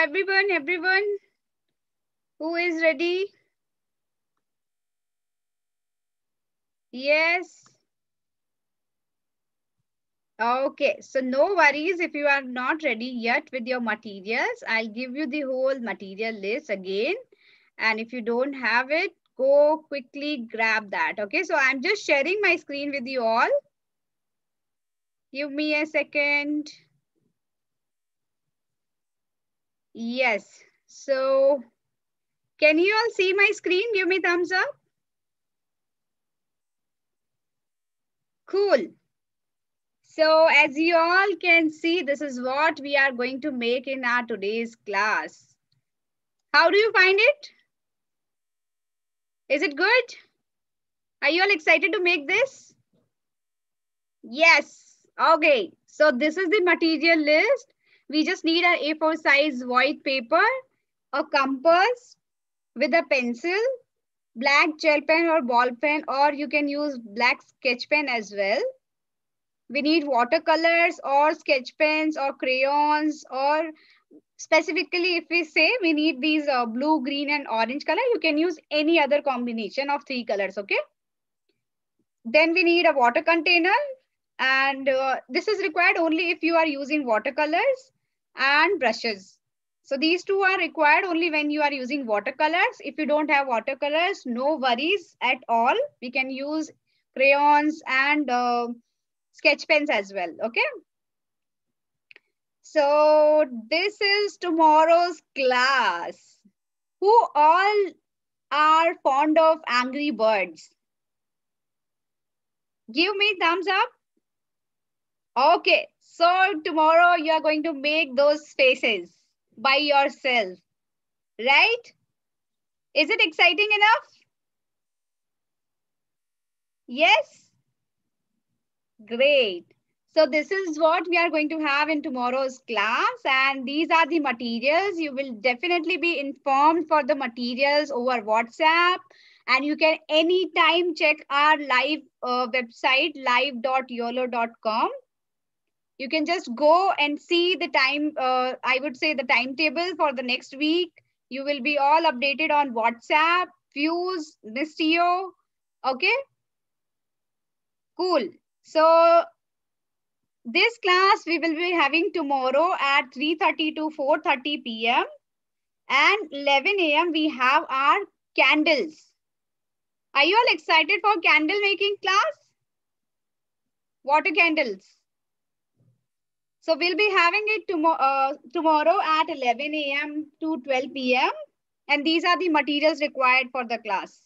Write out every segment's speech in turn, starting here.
everyone, everyone who is ready? Yes. Okay, so no worries if you are not ready yet with your materials. I'll give you the whole material list again. And if you don't have it, go quickly grab that. Okay, so I'm just sharing my screen with you all. Give me a second. Yes, so can you all see my screen? Give me thumbs up. Cool. So as you all can see, this is what we are going to make in our today's class. How do you find it? Is it good? Are you all excited to make this? Yes. Okay. So this is the material list. We just need an A4 size white paper, a compass with a pencil, black gel pen or ball pen, or you can use black sketch pen as well we need watercolors or sketch pens or crayons or specifically if we say we need these uh, blue, green and orange color, you can use any other combination of three colors, okay? Then we need a water container and uh, this is required only if you are using watercolors and brushes. So these two are required only when you are using watercolors. If you don't have watercolors, no worries at all. We can use crayons and uh, sketch pens as well. Okay. So this is tomorrow's class. Who all are fond of Angry Birds? Give me thumbs up. Okay. So tomorrow you are going to make those faces by yourself. Right? Is it exciting enough? Yes? Great. So this is what we are going to have in tomorrow's class and these are the materials. You will definitely be informed for the materials over WhatsApp and you can anytime check our live uh, website live.uolo.com. You can just go and see the time, uh, I would say the timetable for the next week. You will be all updated on WhatsApp, Fuse, Mistio. Okay? Cool. So this class we will be having tomorrow at 3.30 to 4.30 p.m. and 11 a.m. we have our candles. Are you all excited for candle making class? Water candles. So we'll be having it tomorrow, uh, tomorrow at 11 a.m. to 12 p.m. And these are the materials required for the class.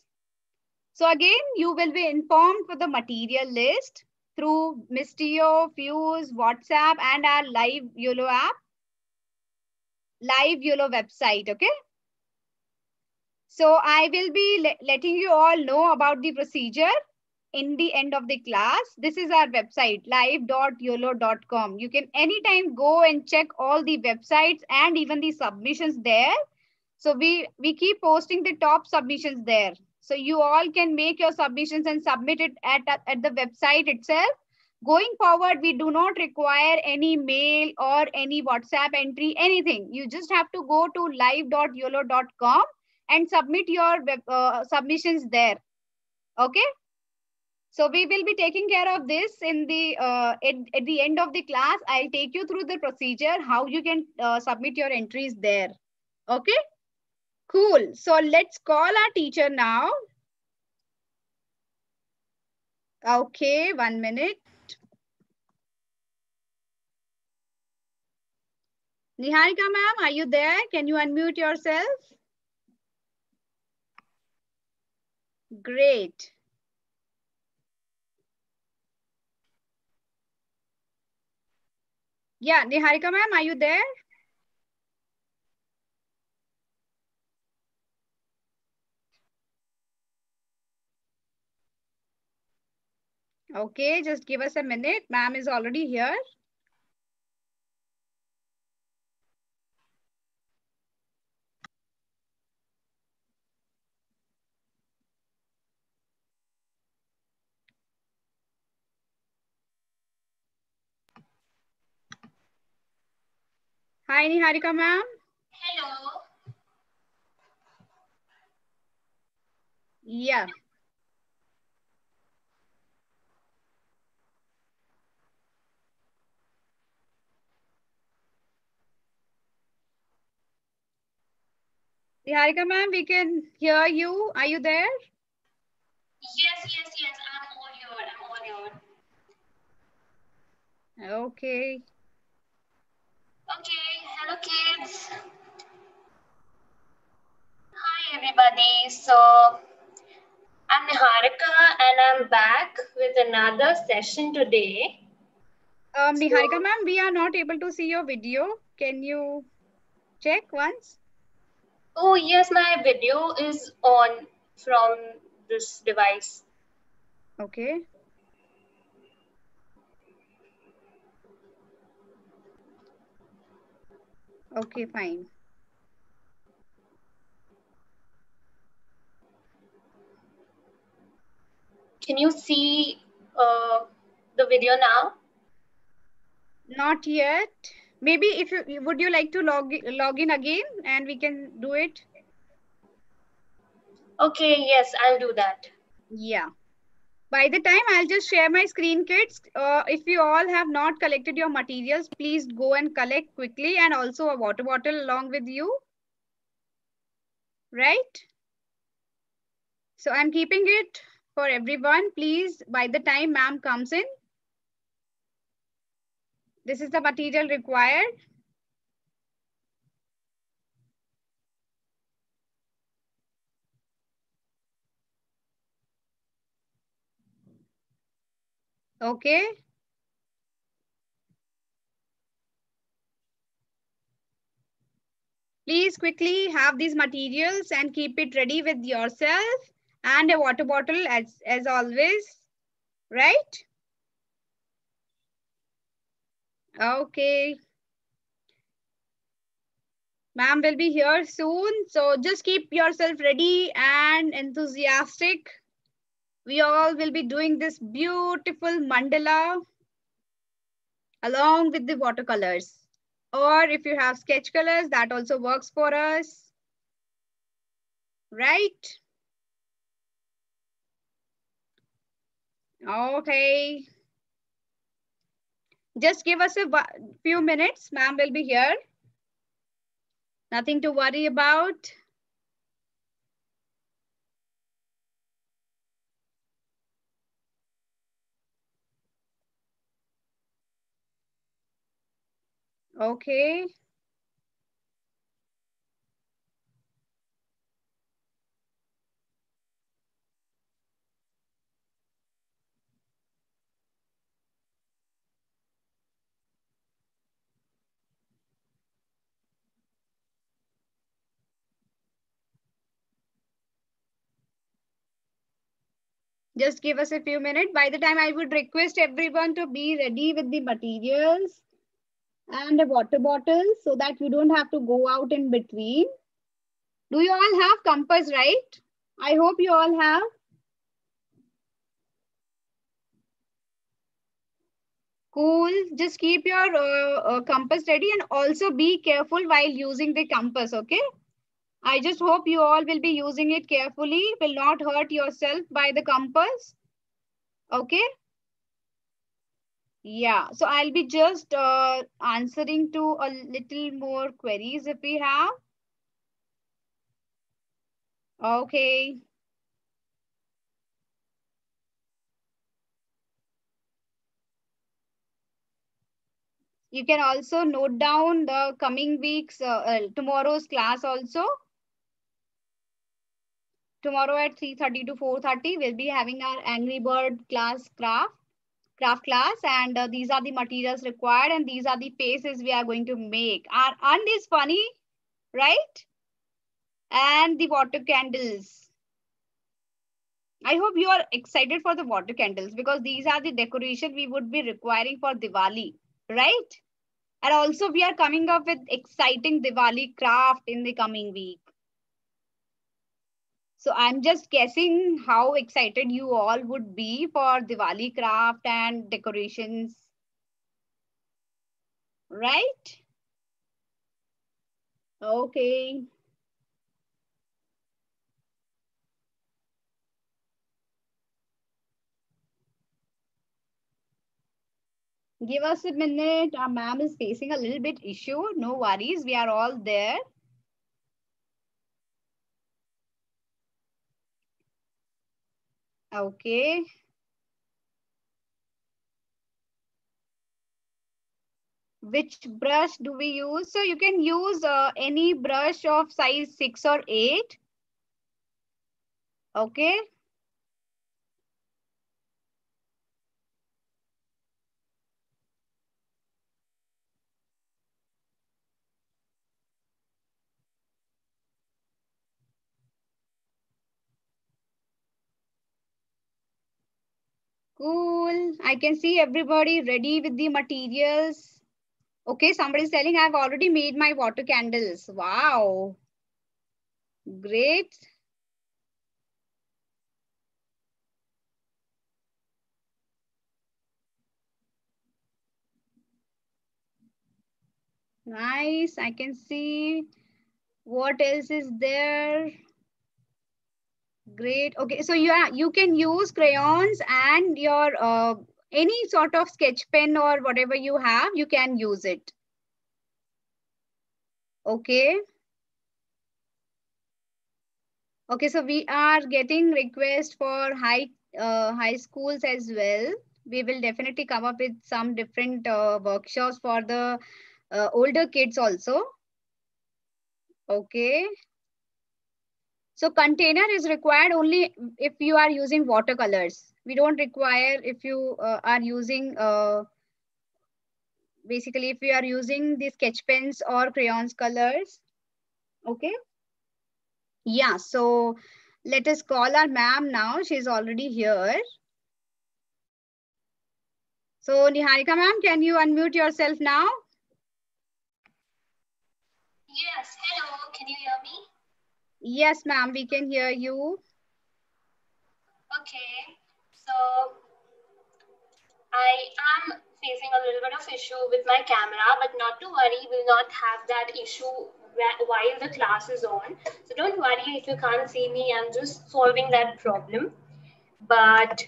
So again, you will be informed for the material list through Mistio, Fuse, WhatsApp, and our live UOLO app, live UOLO website, okay? So I will be le letting you all know about the procedure in the end of the class. This is our website, live.uolo.com. You can anytime go and check all the websites and even the submissions there. So we, we keep posting the top submissions there. So you all can make your submissions and submit it at, at the website itself. Going forward, we do not require any mail or any WhatsApp entry, anything. You just have to go to live.uolo.com and submit your web, uh, submissions there. Okay. So we will be taking care of this in the uh, at, at the end of the class. I'll take you through the procedure, how you can uh, submit your entries there. Okay. Cool. So let's call our teacher now. Okay, one minute. Niharika ma'am, are you there? Can you unmute yourself? Great. Yeah, Niharika ma'am, are you there? Okay, just give us a minute. Ma'am is already here. Hi, Niharika ma'am. Hello. Yeah. Niharika ma'am, we can hear you. Are you there? Yes, yes, yes. I'm all yours. I'm all yours. Okay. Okay. Hello, kids. Hi, everybody. So, I'm Niharika and I'm back with another session today. Um, Niharika ma'am, we are not able to see your video. Can you check once? Oh, yes, my video is on from this device. Okay. Okay, fine. Can you see uh, the video now? Not yet. Maybe if you would you like to log log in again and we can do it. Okay, yes, I'll do that. Yeah. By the time I'll just share my screen kids. Uh, if you all have not collected your materials, please go and collect quickly and also a water bottle along with you. Right? So I'm keeping it for everyone. Please, by the time ma'am comes in, this is the material required. Okay. Please quickly have these materials and keep it ready with yourself and a water bottle as, as always, right? Okay. Ma'am will be here soon. So just keep yourself ready and enthusiastic we all will be doing this beautiful mandala along with the watercolors. Or if you have sketch colors, that also works for us. Right? Okay. Just give us a few minutes. Ma'am will be here. Nothing to worry about. Okay. Just give us a few minutes. By the time I would request everyone to be ready with the materials and a water bottle so that you don't have to go out in between. Do you all have compass, right? I hope you all have. Cool. Just keep your uh, uh, compass ready and also be careful while using the compass, okay? I just hope you all will be using it carefully, will not hurt yourself by the compass. Okay? Yeah, so I'll be just uh, answering to a little more queries if we have. Okay. You can also note down the coming week's, uh, uh, tomorrow's class also. Tomorrow at 3.30 to 4.30, we'll be having our Angry Bird class craft, craft class. And uh, these are the materials required and these are the faces we are going to make. Our and is funny, right? And the water candles. I hope you are excited for the water candles because these are the decoration we would be requiring for Diwali, right? And also we are coming up with exciting Diwali craft in the coming week. So I'm just guessing how excited you all would be for Diwali craft and decorations. Right? Okay. Give us a minute. Our ma'am is facing a little bit issue. No worries. We are all there. Okay. Which brush do we use? So you can use uh, any brush of size 6 or 8. Okay. Cool. I can see everybody ready with the materials. Okay, somebody's telling I've already made my water candles. Wow. Great. Nice. I can see what else is there. Great. Okay, so you are, you can use crayons and your uh, any sort of sketch pen or whatever you have, you can use it. Okay. Okay, so we are getting requests for high uh, high schools as well. We will definitely come up with some different uh, workshops for the uh, older kids also. Okay. So container is required only if you are using watercolors. We don't require if you uh, are using, uh, basically if you are using the sketch pens or crayons colors. Okay. Yeah, so let us call our ma'am now. She's already here. So Niharika ma'am, can you unmute yourself now? Yes, hello, can you hear me? Yes, ma'am, we can hear you. Okay, so I am facing a little bit of issue with my camera, but not to worry, we'll not have that issue while the class is on. So don't worry if you can't see me, I'm just solving that problem. But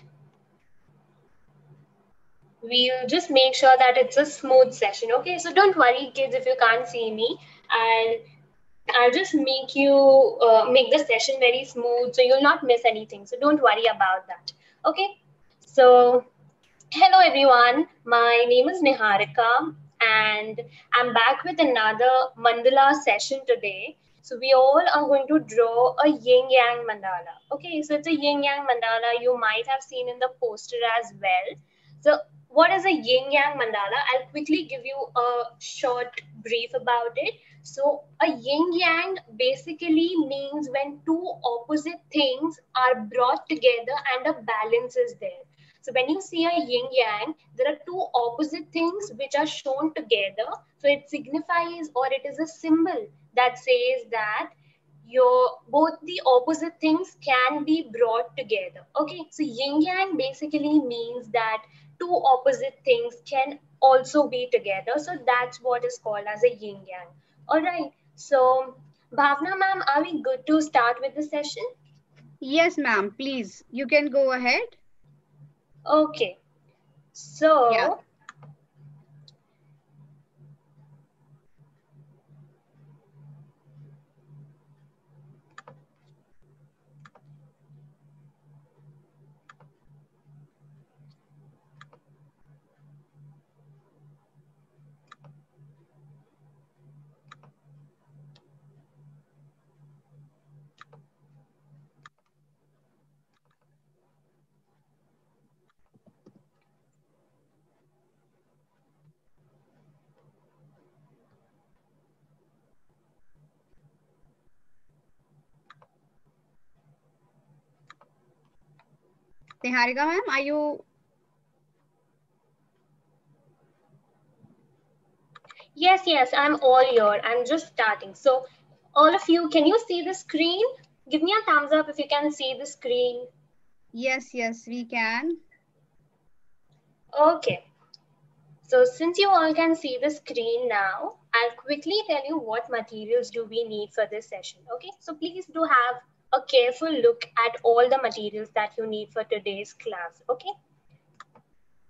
we'll just make sure that it's a smooth session. Okay, so don't worry kids if you can't see me. I'll I'll just make you uh, make the session very smooth so you'll not miss anything. So don't worry about that. Okay. So hello everyone. My name is Niharika and I'm back with another mandala session today. So we all are going to draw a yin yang mandala. Okay, so it's a yin yang mandala you might have seen in the poster as well. So what is a yin yang mandala? I'll quickly give you a short brief about it. So a yin yang basically means when two opposite things are brought together and a balance is there. So when you see a yin yang, there are two opposite things which are shown together. So it signifies or it is a symbol that says that your both the opposite things can be brought together. Okay, so yin yang basically means that two opposite things can also be together. So that's what is called as a yin yang. All right. So, Bhavna ma'am, are we good to start with the session? Yes, ma'am. Please, you can go ahead. Okay. So, yeah. Niharika ma'am, are you? Yes, yes, I'm all here. I'm just starting. So all of you, can you see the screen? Give me a thumbs up if you can see the screen. Yes, yes, we can. Okay. So since you all can see the screen now, I'll quickly tell you what materials do we need for this session. Okay, so please do have a careful look at all the materials that you need for today's class, okay?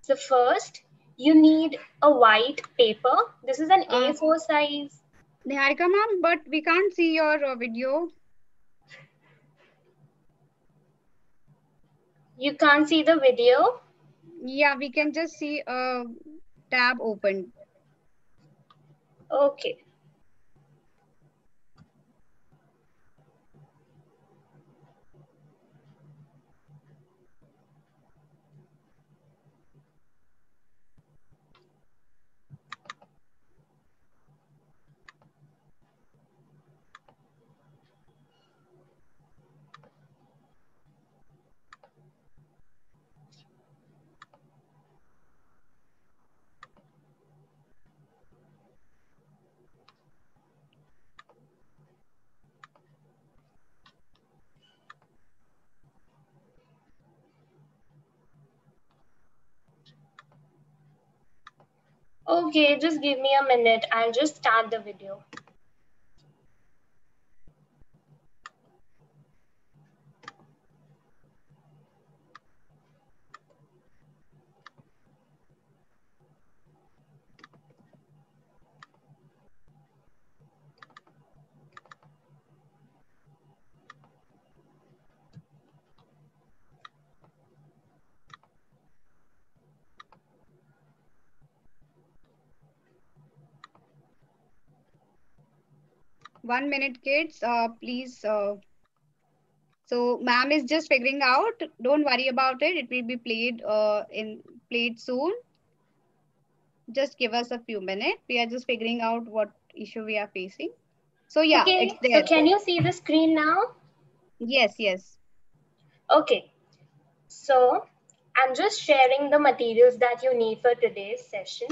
So first, you need a white paper. This is an Uh, A4 size. Niharika ma'am, but we can't see your uh, video. You can't see the video. Yeah, we can just see a tab open. Okay. Okay, just give me a minute. I'll just start the video. One minute, kids. Uh, please. Uh, so, ma'am is just figuring out. Don't worry about it. It will be played uh, in played soon. Just give us a few minutes. We are just figuring out what issue we are facing. So yeah, okay, it's there. so can you see the screen now? Yes, yes. Okay, so I'm just sharing the materials that you need for today's session.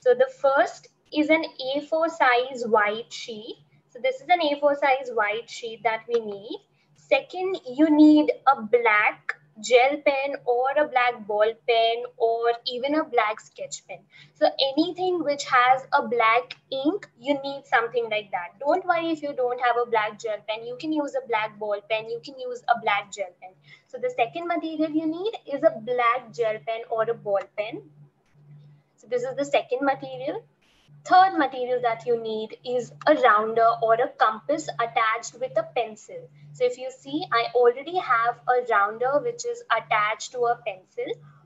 So the first is an A4 size white sheet. So this is an A4 size white sheet that we need. Second, you need a black gel pen or a black ball pen or even a black sketch pen. So anything which has a black ink, you need something like that. Don't worry if you don't have a black gel pen. You can use a black ball pen. You can use a black gel pen. So the second material you need is a black gel pen or a ball pen. So this is the second material. Third material that you need is a rounder or a compass attached with a pencil. So if you see, I already have a rounder which is attached to a pencil.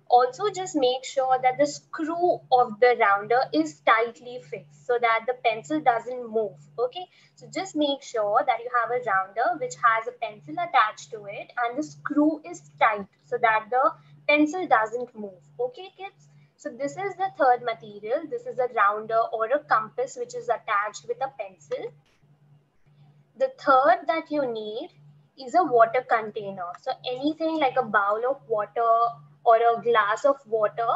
Also just make sure that the screw of the rounder is tightly fixed so that the pencil doesn't move. Okay, so just make sure that you have a rounder which has a pencil attached to it and the screw is tight so that the pencil doesn't move. Okay, kids? So this is the third material. This is a rounder or a compass which is attached with a pencil. The third that you need is a water container. So anything like a bowl of water or a glass of water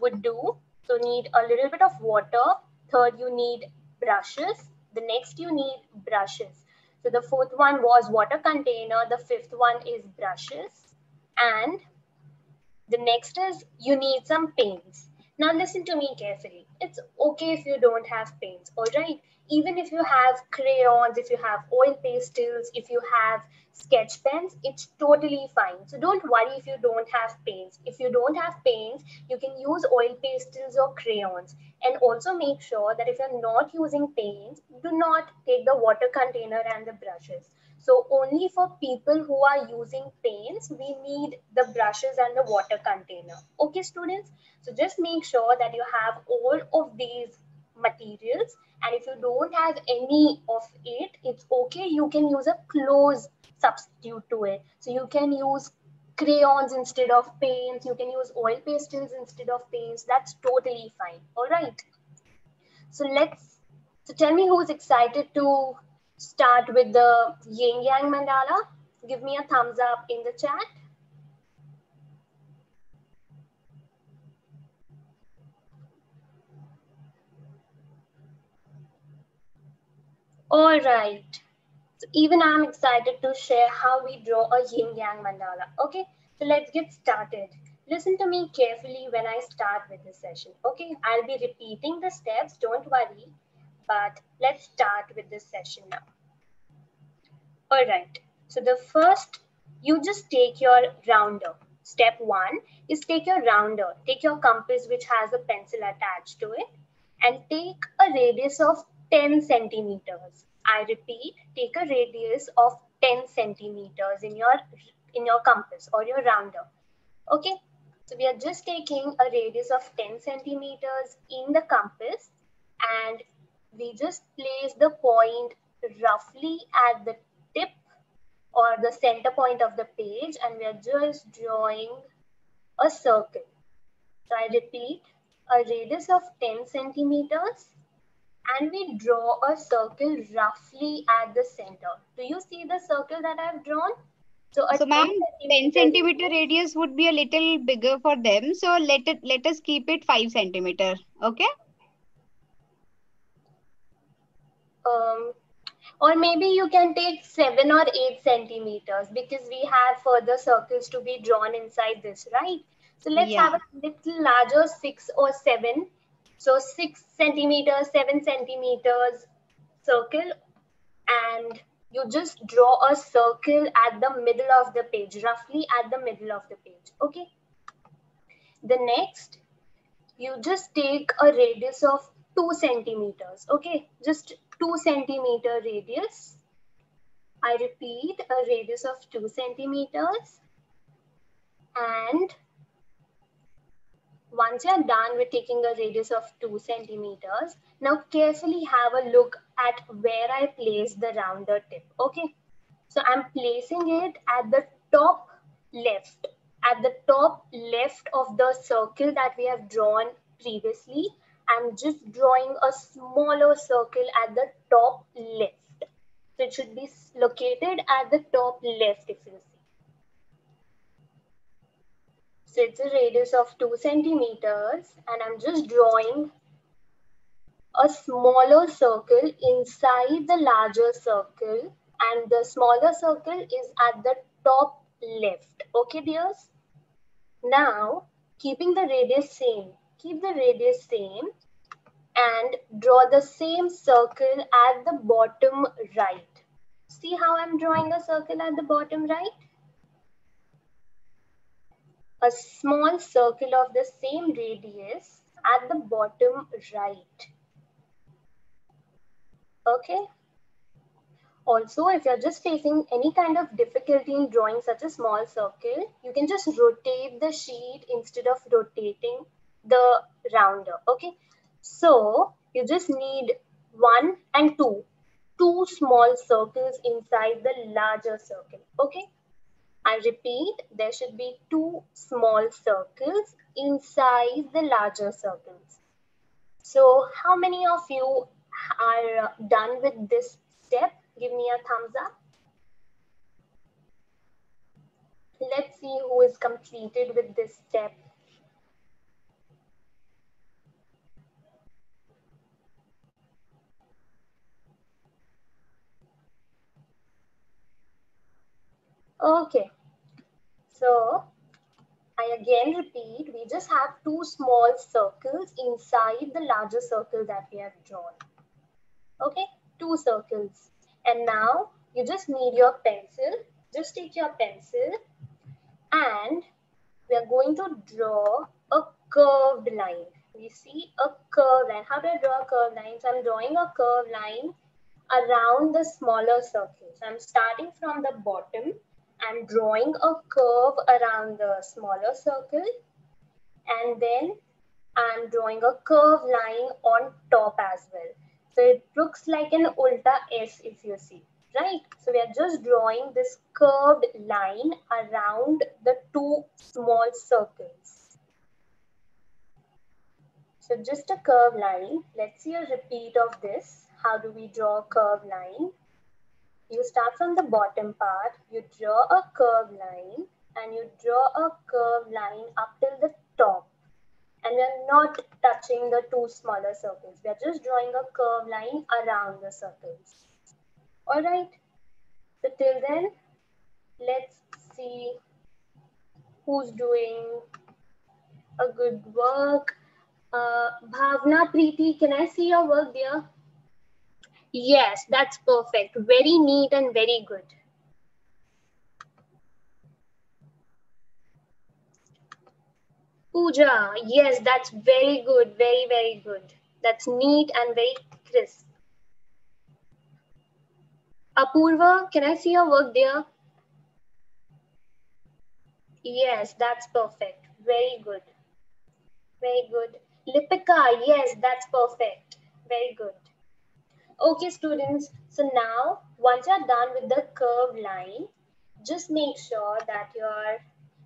would do. So need a little bit of water. Third, you need brushes. The next you need brushes. So the fourth one was water container. The fifth one is brushes. And the next is you need some paints. Now listen to me carefully. It's okay if you don't have paints, all right? Even if you have crayons, if you have oil pastels, if you have sketch pens, it's totally fine. So don't worry if you don't have paints. If you don't have paints, you can use oil pastels or crayons. And also make sure that if you're not using paints, do not take the water container and the brushes. So only for people who are using paints, we need the brushes and the water container. Okay, students? So just make sure that you have all of these materials. And if you don't have any of it, it's okay. You can use a close substitute to it. So you can use crayons instead of paints. You can use oil pastels instead of paints. That's totally fine. All right. So let's, so tell me who's excited to start with the yin yang mandala. Give me a thumbs up in the chat. All right. So even I'm excited to share how we draw a yin yang mandala. Okay, so let's get started. Listen to me carefully when I start with this session. Okay, I'll be repeating the steps, don't worry. But let's start with this session now. All right, so the first, you just take your rounder. step one is take your rounder, take your compass which has a pencil attached to it and take a radius of 10 centimeters. I repeat, take a radius of 10 centimeters in your in your compass or your rounder. Okay, so we are just taking a radius of 10 centimeters in the compass and we just place the point roughly at the tip or the center point of the page and we are just drawing a circle. So I repeat, a radius of 10 centimeters and we draw a circle roughly at the center. Do you see the circle that I've drawn? So, so ma'am, 10 centimeter radius would be a little bigger for them. So let it let us keep it 5 centimeter. Okay. Um, or maybe you can take 7 or 8 centimeters because we have further circles to be drawn inside this, right? So let's yeah. have a little larger 6 or 7. So 6 centimeters, 7 centimeters circle and you just draw a circle at the middle of the page, roughly at the middle of the page, okay? The next, you just take a radius of 2 centimeters, okay? Just 2 centimeter radius. I repeat, a radius of 2 centimeters and once you're done with taking a radius of 2 centimeters, now carefully have a look at where I place the rounder tip. Okay, so I'm placing it at the top left, at the top left of the circle that we have drawn previously. I'm just drawing a smaller circle at the top left. So it should be located at the top left if you see. So it's a radius of 2 centimeters and I'm just drawing a smaller circle inside the larger circle and the smaller circle is at the top left. Okay, dears? Now, keeping the radius same, keep the radius same and draw the same circle at the bottom right. See how I'm drawing a circle at the bottom right? a small circle of the same radius at the bottom right. Okay. Also, if you're just facing any kind of difficulty in drawing such a small circle, you can just rotate the sheet instead of rotating the rounder. Okay. So you just need one and two, two small circles inside the larger circle. Okay. I repeat, there should be two small circles inside the larger circles. So how many of you are uh, done with this step? Give me a thumbs up. Let's see who is completed with this step. Okay, so I again repeat, we just have two small circles inside the larger circle that we have drawn. Okay, two circles. And now you just need your pencil. Just take your pencil and we are going to draw a curved line. We see a curved line. How do I draw a curved line? So I'm drawing a curved line around the smaller circle. So I'm starting from the bottom I'm drawing a curve around the smaller circle and then I'm drawing a curve line on top as well. So it looks like an ulta S if you see, right? So we are just drawing this curved line around the two small circles. So just a curved line. Let's see a repeat of this. How do we draw a curved line? You start from the bottom part, you draw a curved line and you draw a curved line up till the top. And we're not touching the two smaller circles. We're just drawing a curved line around the circles. All right. So till then, let's see who's doing a good work. Uh, Bhavna Preeti, can I see your work, dear? Yes, that's perfect. Very neat and very good. Pooja, yes, that's very good, very, very good. That's neat and very crisp. Apurva, can I see your work there? Yes, that's perfect. Very good. Very good. Lipika, yes, that's perfect. Very good. Okay, students. So now, once you're done with the curved line, just make sure that you're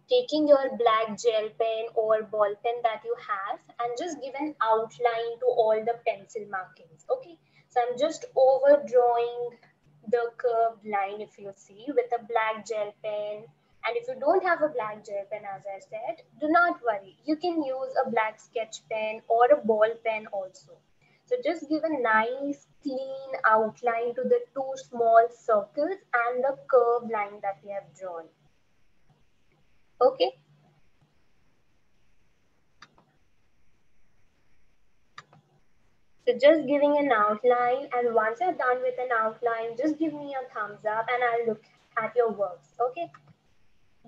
taking your black gel pen or ball pen that you have and just give an outline to all the pencil markings. Okay, so I'm just overdrawing the curved line if you see with a black gel pen. And if you don't have a black gel pen, as I said, do not worry. You can use a black sketch pen or a ball pen also. So just give a nice clean outline to the two small circles and the curved line that we have drawn. Okay. So just giving an outline and once you're done with an outline, just give me a thumbs up and I'll look at your works. Okay.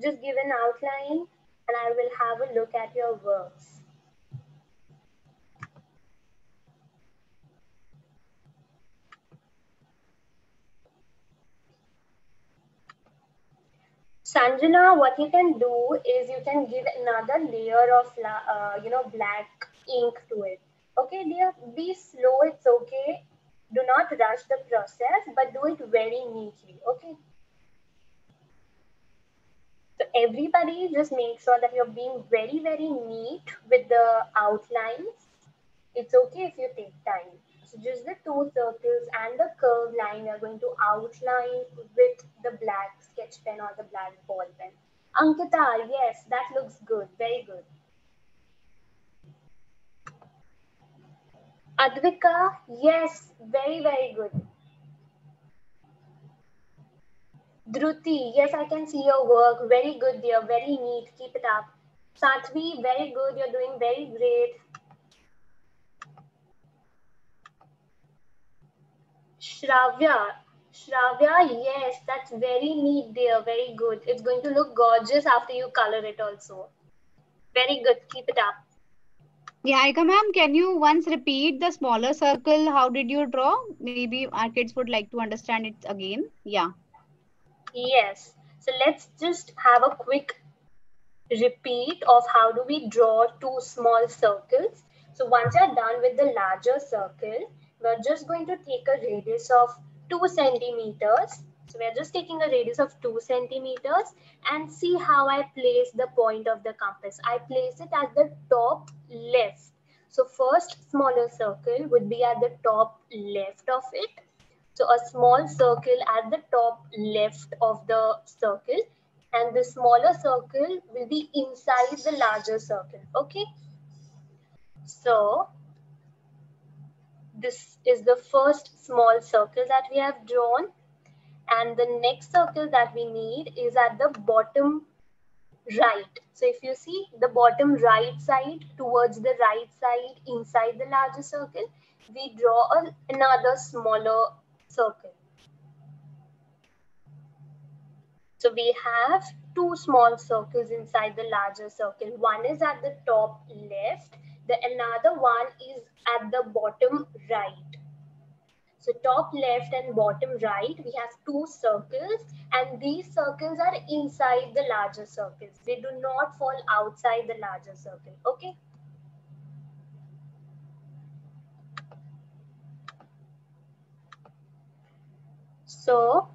Just give an outline and I will have a look at your works. Sanjana, what you can do is you can give another layer of, uh, you know, black ink to it. Okay, dear, be slow, it's okay. Do not rush the process, but do it very neatly, okay? So everybody just make sure that you're being very, very neat with the outlines. It's okay if you take time. So just the two circles and the curved line are going to outline with the black sketch pen or the black ball pen. Ankita, yes, that looks good. Very good. Advika, yes, very, very good. Dhruti, yes, I can see your work. Very good, dear. Very neat. Keep it up. Satvi, very good. You're doing very great. Shravya. Shravya, yes, that's very neat, dear. Very good. It's going to look gorgeous after you color it also. Very good. Keep it up. Yeah, Aika ma'am, can you once repeat the smaller circle? How did you draw? Maybe our kids would like to understand it again. Yeah. Yes. So let's just have a quick repeat of how do we draw two small circles. So once you're done with the larger circle, we're just going to take a radius of 2 centimeters. So we're just taking a radius of 2 centimeters and see how I place the point of the compass. I place it at the top left. So first smaller circle would be at the top left of it. So a small circle at the top left of the circle and the smaller circle will be inside the larger circle. Okay. So this is the first small circle that we have drawn. And the next circle that we need is at the bottom right. So if you see the bottom right side towards the right side inside the larger circle, we draw a, another smaller circle. So we have two small circles inside the larger circle. One is at the top left the another one is at the bottom right. So top left and bottom right, we have two circles and these circles are inside the larger circles. They do not fall outside the larger circle. Okay. So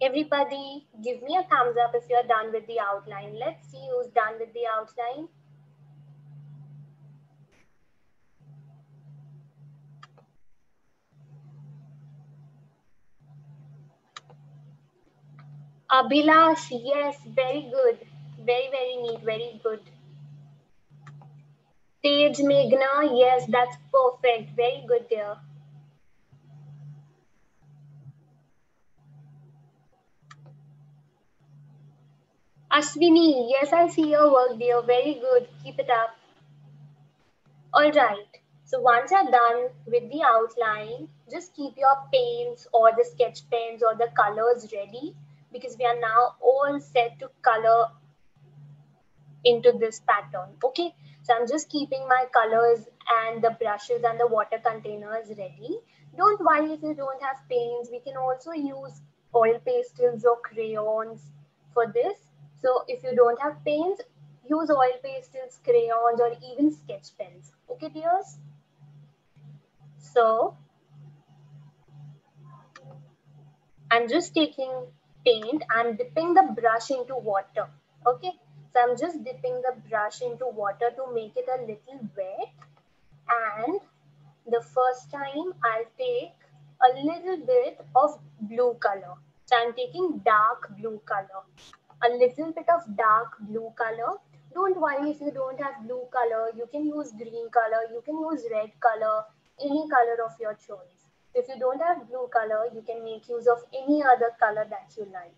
everybody give me a thumbs up if you're done with the outline. Let's see who's done with the outline. Abhilash, yes, very good. Very, very neat, very good. Tej Meghna, yes, that's perfect. Very good dear. Ashwini, yes, I see your work dear. Very good. Keep it up. All right. So once you're done with the outline, just keep your paints or the sketch pens or the colors ready because we are now all set to color into this pattern. Okay, so I'm just keeping my colors and the brushes and the water containers ready. Don't worry if you don't have paints. We can also use oil pastels or crayons for this. So if you don't have paints, use oil pastels, crayons, or even sketch pens. Okay, dears? So I'm just taking paint, I'm dipping the brush into water. Okay, so I'm just dipping the brush into water to make it a little wet. And the first time I'll take a little bit of blue color. So I'm taking dark blue color, a little bit of dark blue color. Don't worry if you don't have blue color, you can use green color, you can use red color, any color of your choice. If you don't have blue color, you can make use of any other color that you like.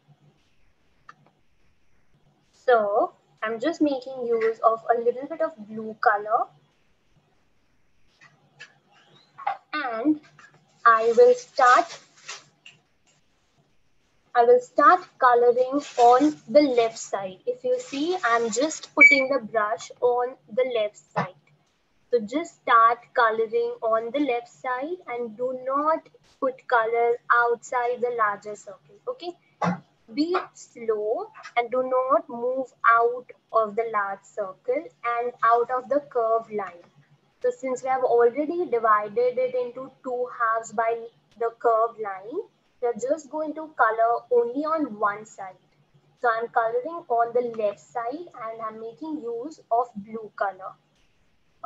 So I'm just making use of a little bit of blue color. And I will start I will start coloring on the left side. If you see, I'm just putting the brush on the left side. So just start coloring on the left side and do not put color outside the larger circle. Okay. Be slow and do not move out of the large circle and out of the curved line. So since we have already divided it into two halves by the curved line, we're just going to color only on one side. So I'm coloring on the left side and I'm making use of blue color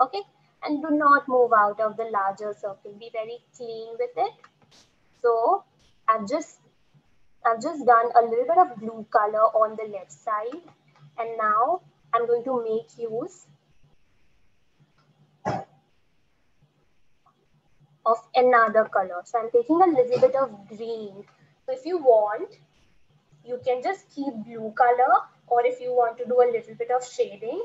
okay and do not move out of the larger circle. Be very clean with it. So i've just i've just done a little bit of blue color on the left side. And now i'm going to make use of another color. So i'm taking a little bit of green. So if you want you can just keep blue color. Or if you want to do a little bit of shading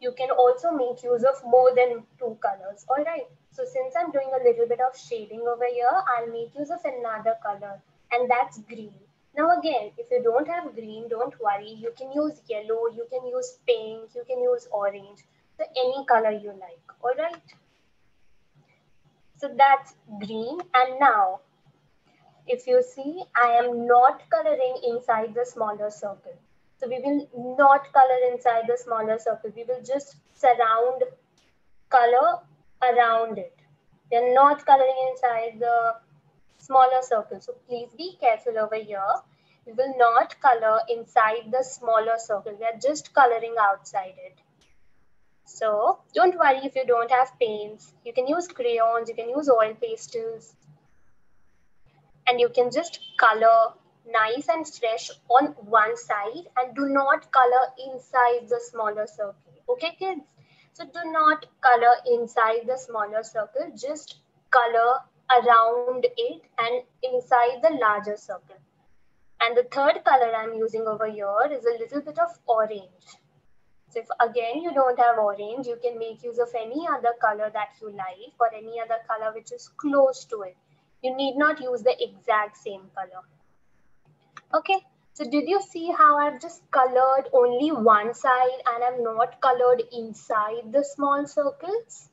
you can also make use of more than two colors. All right. So since I'm doing a little bit of shading over here, I'll make use of another color and that's green. Now again, if you don't have green, don't worry. You can use yellow, you can use pink, you can use orange. So any color you like. All right. So that's green. And now, if you see, I am not coloring inside the smaller circle. So we will not color inside the smaller circle. We will just surround color around it. We are not coloring inside the smaller circle. So please be careful over here. We will not color inside the smaller circle. We are just coloring outside it. So don't worry if you don't have paints. You can use crayons, you can use oil pastels. And you can just color nice and fresh on one side and do not color inside the smaller circle. Okay, kids? So do not color inside the smaller circle, just color around it and inside the larger circle. And the third color I'm using over here is a little bit of orange. So if again you don't have orange, you can make use of any other color that you like or any other color which is close to it. You need not use the exact same color. Okay, so did you see how I've just colored only one side and I'm not colored inside the small circles?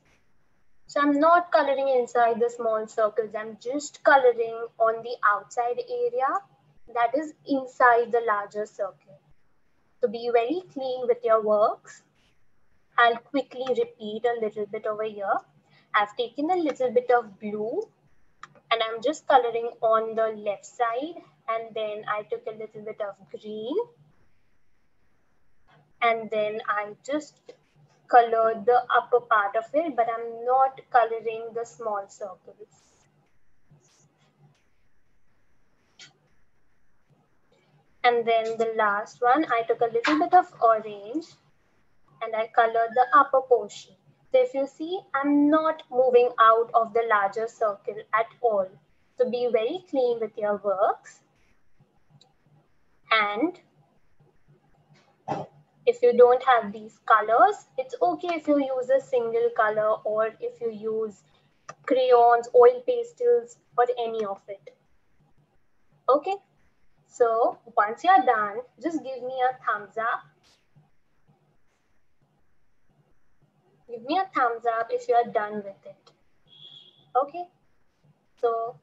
So I'm not coloring inside the small circles. I'm just coloring on the outside area that is inside the larger circle. So be very clean with your works. I'll quickly repeat a little bit over here. I've taken a little bit of blue and I'm just coloring on the left side and then I took a little bit of green and then I just colored the upper part of it but I'm not coloring the small circles. And then the last one, I took a little bit of orange and I colored the upper portion. So if you see, I'm not moving out of the larger circle at all. So be very clean with your works. And if you don't have these colors, it's okay if you use a single color or if you use crayons, oil pastels, or any of it. Okay, so once you're done, just give me a thumbs up. Give me a thumbs up if you are done with it. Okay. So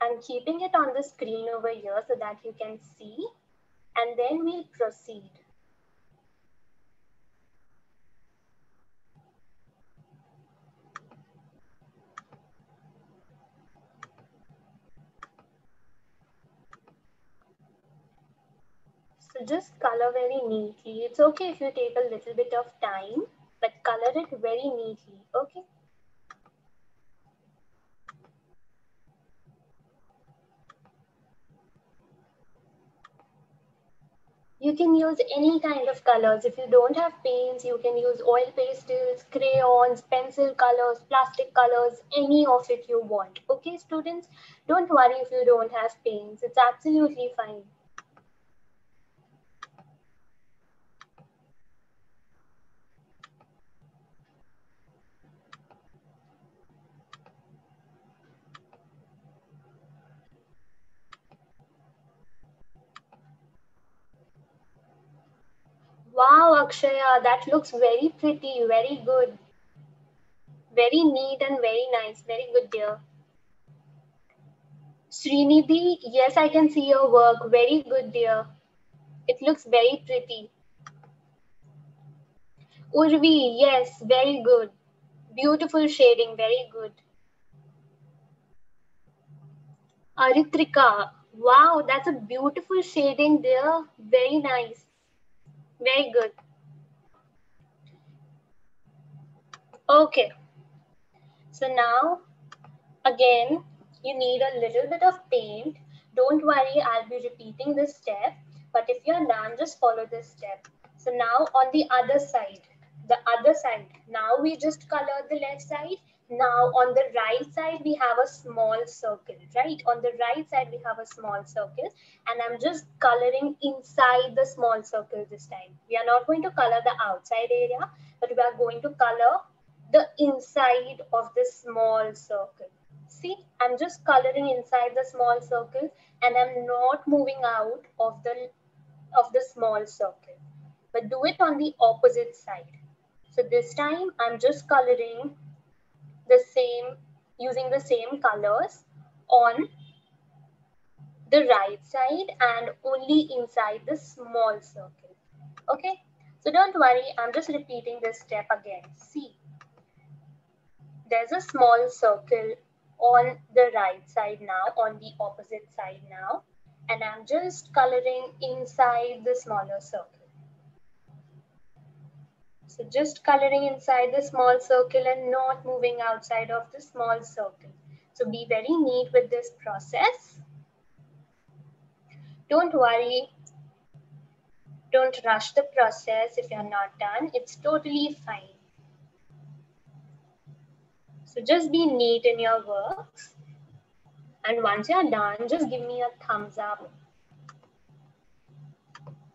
I'm keeping it on the screen over here so that you can see and then we'll proceed. So just color very neatly. It's okay if you take a little bit of time, but color it very neatly, okay? You can use any kind of colors. If you don't have paints, you can use oil pastels, crayons, pencil colors, plastic colors, any of it you want. Okay, students? Don't worry if you don't have paints. It's absolutely fine. Wow, Akshaya, that looks very pretty, very good. Very neat and very nice. Very good, dear. Srinidhi, yes, I can see your work. Very good, dear. It looks very pretty. Urvi, yes, very good. Beautiful shading, very good. Aritrika, wow, that's a beautiful shading there. Very nice. Very good. Okay. So now, again, you need a little bit of paint. Don't worry, I'll be repeating this step. But if you're done, just follow this step. So now on the other side, the other side, now we just color the left side. Now on the right side, we have a small circle, right? On the right side, we have a small circle and I'm just coloring inside the small circle this time. We are not going to color the outside area, but we are going to color the inside of the small circle. See, I'm just coloring inside the small circle and I'm not moving out of the, of the small circle, but do it on the opposite side. So this time I'm just coloring the same, using the same colors on the right side and only inside the small circle. Okay, so don't worry, I'm just repeating this step again. See, there's a small circle on the right side now, on the opposite side now, and I'm just coloring inside the smaller circle. So just coloring inside the small circle and not moving outside of the small circle. So be very neat with this process. Don't worry. Don't rush the process if you're not done. It's totally fine. So just be neat in your works. And once you're done, just give me a thumbs up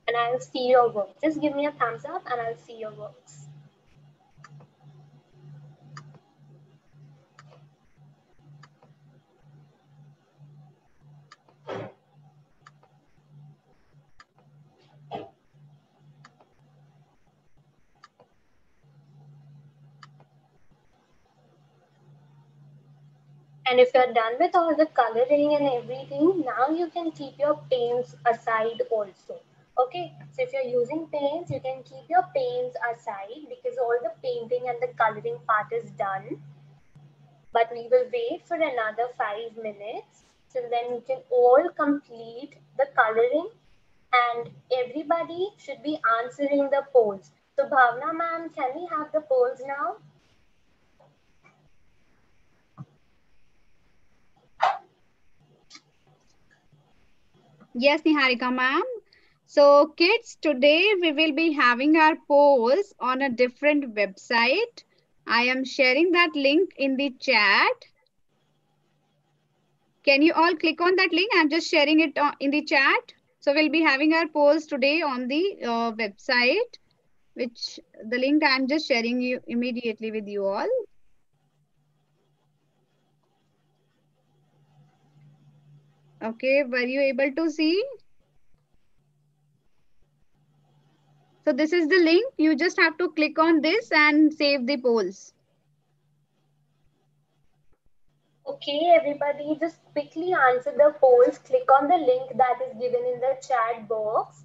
and I'll see your work. Just give me a thumbs up and I'll see your works. And if you're done with all the coloring and everything, now you can keep your paints aside also. Okay, so if you're using paints, you can keep your paints aside because all the painting and the coloring part is done. But we will wait for another five minutes till then we can all complete the coloring and everybody should be answering the polls. So Bhavna ma'am, can we have the polls now? Yes, Niharika ma'am. So kids, today we will be having our polls on a different website. I am sharing that link in the chat. Can you all click on that link? I'm just sharing it in the chat. So we'll be having our polls today on the uh, website, which the link I'm just sharing you immediately with you all. Okay, were you able to see? So this is the link. You just have to click on this and save the polls. Okay, everybody, just quickly answer the polls. Click on the link that is given in the chat box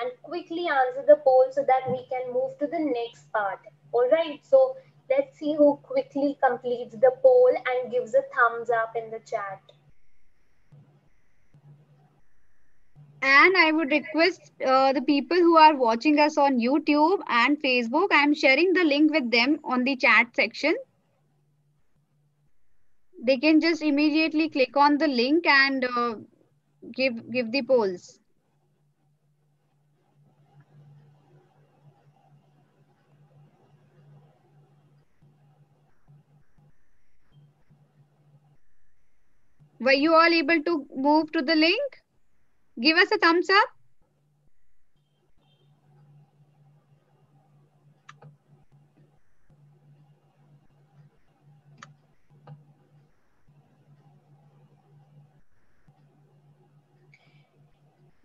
and quickly answer the poll so that we can move to the next part. All right, so let's see who quickly completes the poll and gives a thumbs up in the chat. And I would request uh, the people who are watching us on YouTube and Facebook, I'm sharing the link with them on the chat section. They can just immediately click on the link and uh, give, give the polls. Were you all able to move to the link? Give us a thumbs up.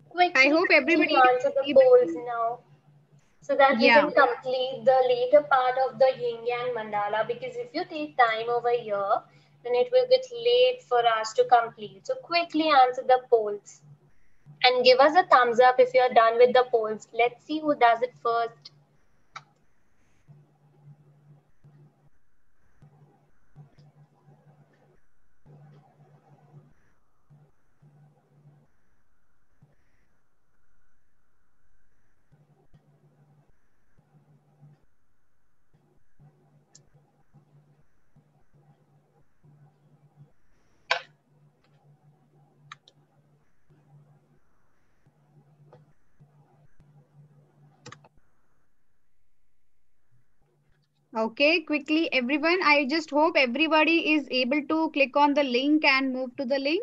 Quickly, I hope everybody answer the polls now. So that we Yeah. can complete the later part of the yin yang mandala because if you take time over here, then it will get late for us to complete. So quickly answer the polls and give us a thumbs up if you're done with the polls. Let's see who does it first. Okay, quickly, everyone. I just hope everybody is able to click on the link and move to the link.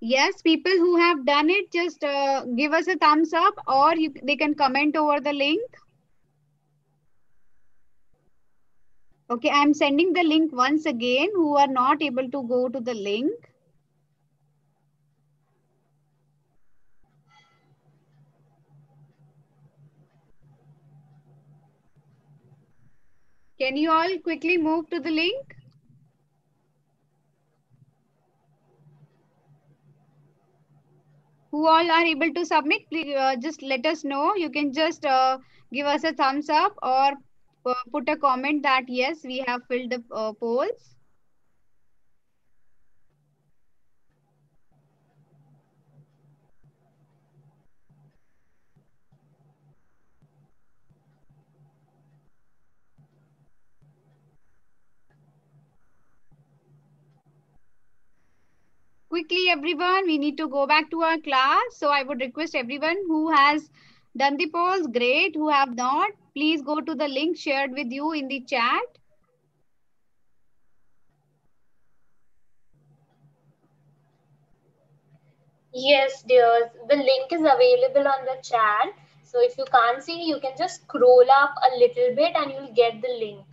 Yes, people who have done it, just uh, give us a thumbs up or you, they can comment over the link. Okay, I'm sending the link once again who are not able to go to the link. Can you all quickly move to the link? Who all are able to submit, please uh, just let us know. You can just uh, give us a thumbs up or uh, put a comment that yes, we have filled the uh, polls. Quickly everyone we need to go back to our class so i would request everyone who has done the polls great who have not please go to the link shared with you in the chat Yes, dears. The link is available on the chat. So if you can't see, you can just scroll up a little bit and you'll get the link.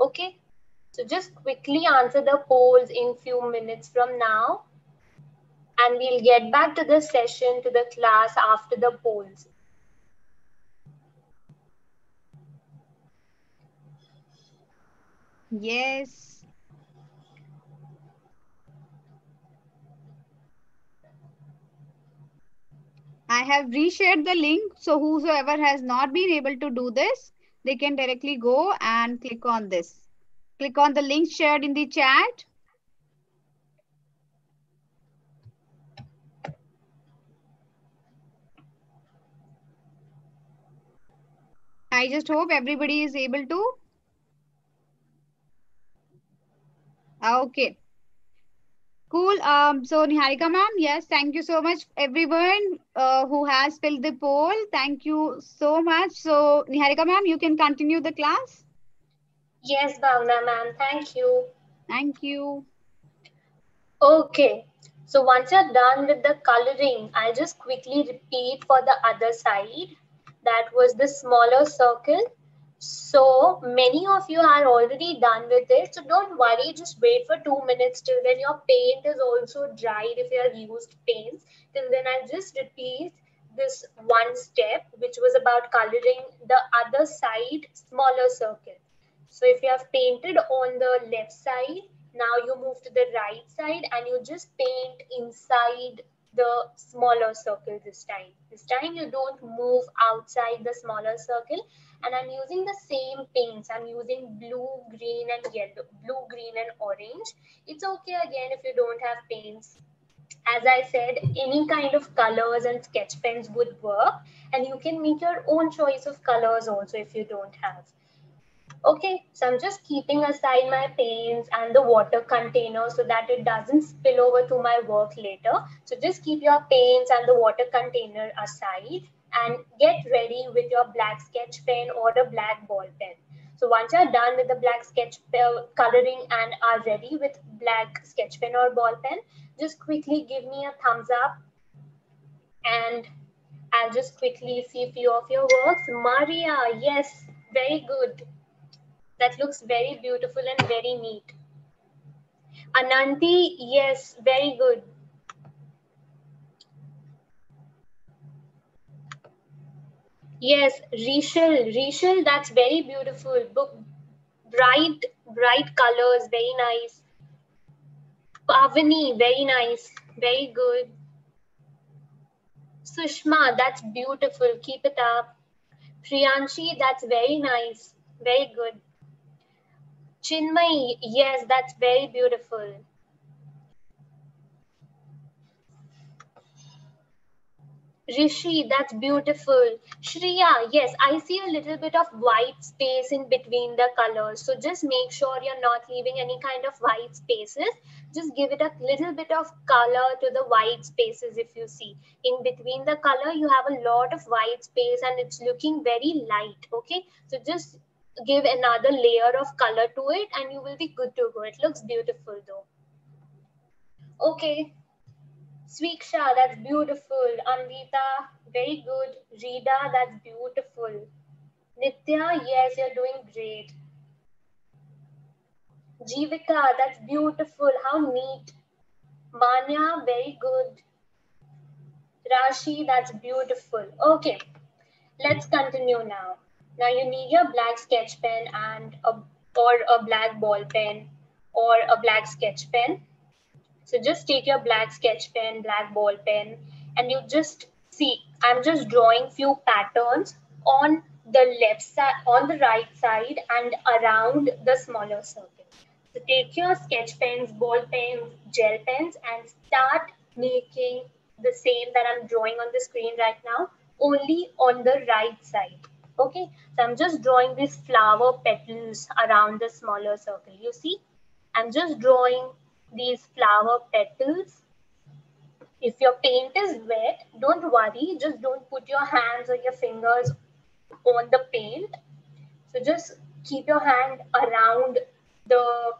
Okay. So just quickly answer the polls in few minutes from now. And we'll get back to the session, to the class after the polls. yes. I have reshared the link so whosoever has not been able to do this they can directly go and click on this. Click on the link shared in the chat I just hope everybody is able to. Okay. Cool. Um, so Niharika ma'am, yes, thank you so much everyone uh, who has filled the poll. Thank you so much. So Niharika ma'am, you can continue the class. Yes, Bhavna ma'am. Thank you. Thank you. Okay. So once you're done with the coloring, I'll just quickly repeat for the other side. That was the smaller circle. So many of you are already done with it. So don't worry, just wait for two minutes till then your paint is also dried if you have used paints. Till then I'll just repeat this one step, which was about coloring the other side smaller circle. So if you have painted on the left side, now you move to the right side and you just paint inside the smaller circle this time. This time you don't move outside the smaller circle and I'm using the same paints. I'm using blue, green and yellow, blue, green and orange. It's okay again if you don't have paints. As I said, any kind of colors and sketch pens would work and you can make your own choice of colors also if you don't have. Okay, so I'm just keeping aside my paints and the water container so that it doesn't spill over to my work later. So just keep your paints and the water container aside and get ready with your black sketch pen or a black ball pen. So once you're done with the black sketch coloring and are ready with black sketch pen or ball pen, just quickly give me a thumbs up and I'll just quickly see a few of your works. Maria, yes, very good. That looks very beautiful and very neat. Ananti, yes, very good. Yes, Rishal, Rishal, that's very beautiful. Book, bright, bright colors, very nice. Pavani, very nice, very good. Sushma, that's beautiful. Keep it up. Priyanshi, that's very nice, very good. Chinmay, yes, that's very beautiful. Rishi, that's beautiful. Shriya, yes, I see a little bit of white space in between the colors. So just make sure you're not leaving any kind of white spaces. Just give it a little bit of color to the white spaces if you see. In between the color, you have a lot of white space and it's looking very light, okay? So just give another layer of color to it and you will be good to go. It looks beautiful though. Okay. Sweeksha, that's beautiful. Anvita, very good. Rida, that's beautiful. Nitya, yes, you're doing great. Jivika, that's beautiful. How neat. Manya, very good. Rashi, that's beautiful. Okay, let's continue now. Now you need your black sketch pen and a, or a black ball pen or a black sketch pen. So just take your black sketch pen, black ball pen, and you just see, I'm just drawing few patterns on the left side, on the right side and around the smaller circle. So take your sketch pens, ball pens, gel pens and start making the same that I'm drawing on the screen right now, only on the right side. Okay, so I'm just drawing these flower petals around the smaller circle. You see, I'm just drawing these flower petals. If your paint is wet, don't worry. Just don't put your hands or your fingers on the paint. So just keep your hand around the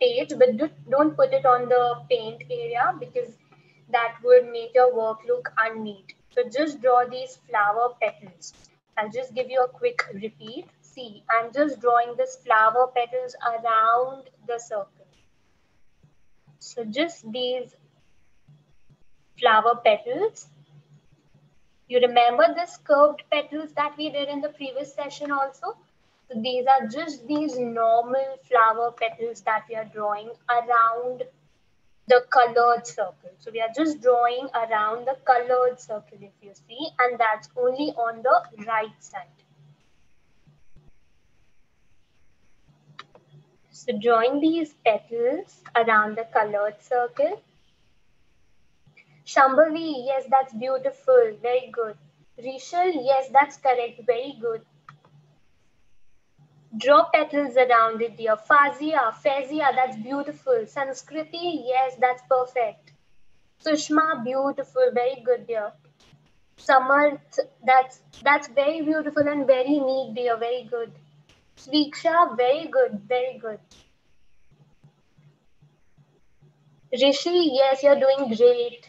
page, but don't put it on the paint area because that would make your work look unneat. So just draw these flower petals. I'll just give you a quick repeat. See, I'm just drawing this flower petals around the circle. So just these flower petals. You remember this curved petals that we did in the previous session also? So these are just these normal flower petals that we are drawing around the colored circle. So we are just drawing around the colored circle if you see and that's only on the right side. So drawing these petals around the colored circle. Shambhavi, yes, that's beautiful. Very good. Rishal, yes, that's correct. Very good. Draw petals around it, dear. Fazia, Fazia, that's beautiful. Sanskriti, yes, that's perfect. Sushma, beautiful, very good, dear. Samarth, that's that's very beautiful and very neat, dear, very good. Sviksha, very good, very good. Rishi, yes, you're doing great.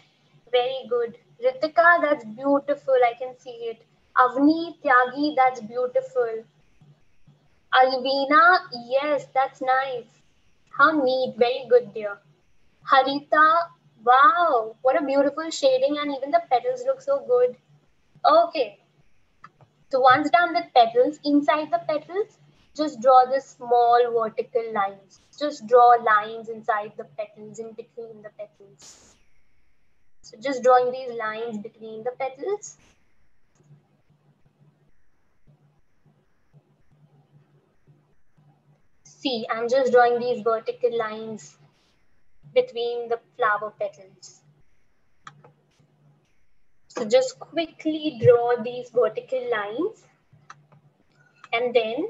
Very good. Ritika, that's beautiful. I can see it. Avni, Tyagi, that's beautiful. Alvina, yes, that's nice. How neat, very good, dear. Harita, wow, what a beautiful shading, and even the petals look so good. Okay. So once done with petals, inside the petals, just draw the small vertical lines. Just draw lines inside the petals, in between the petals. So just drawing these lines between the petals. See, I'm just drawing these vertical lines between the flower petals. So just quickly draw these vertical lines and then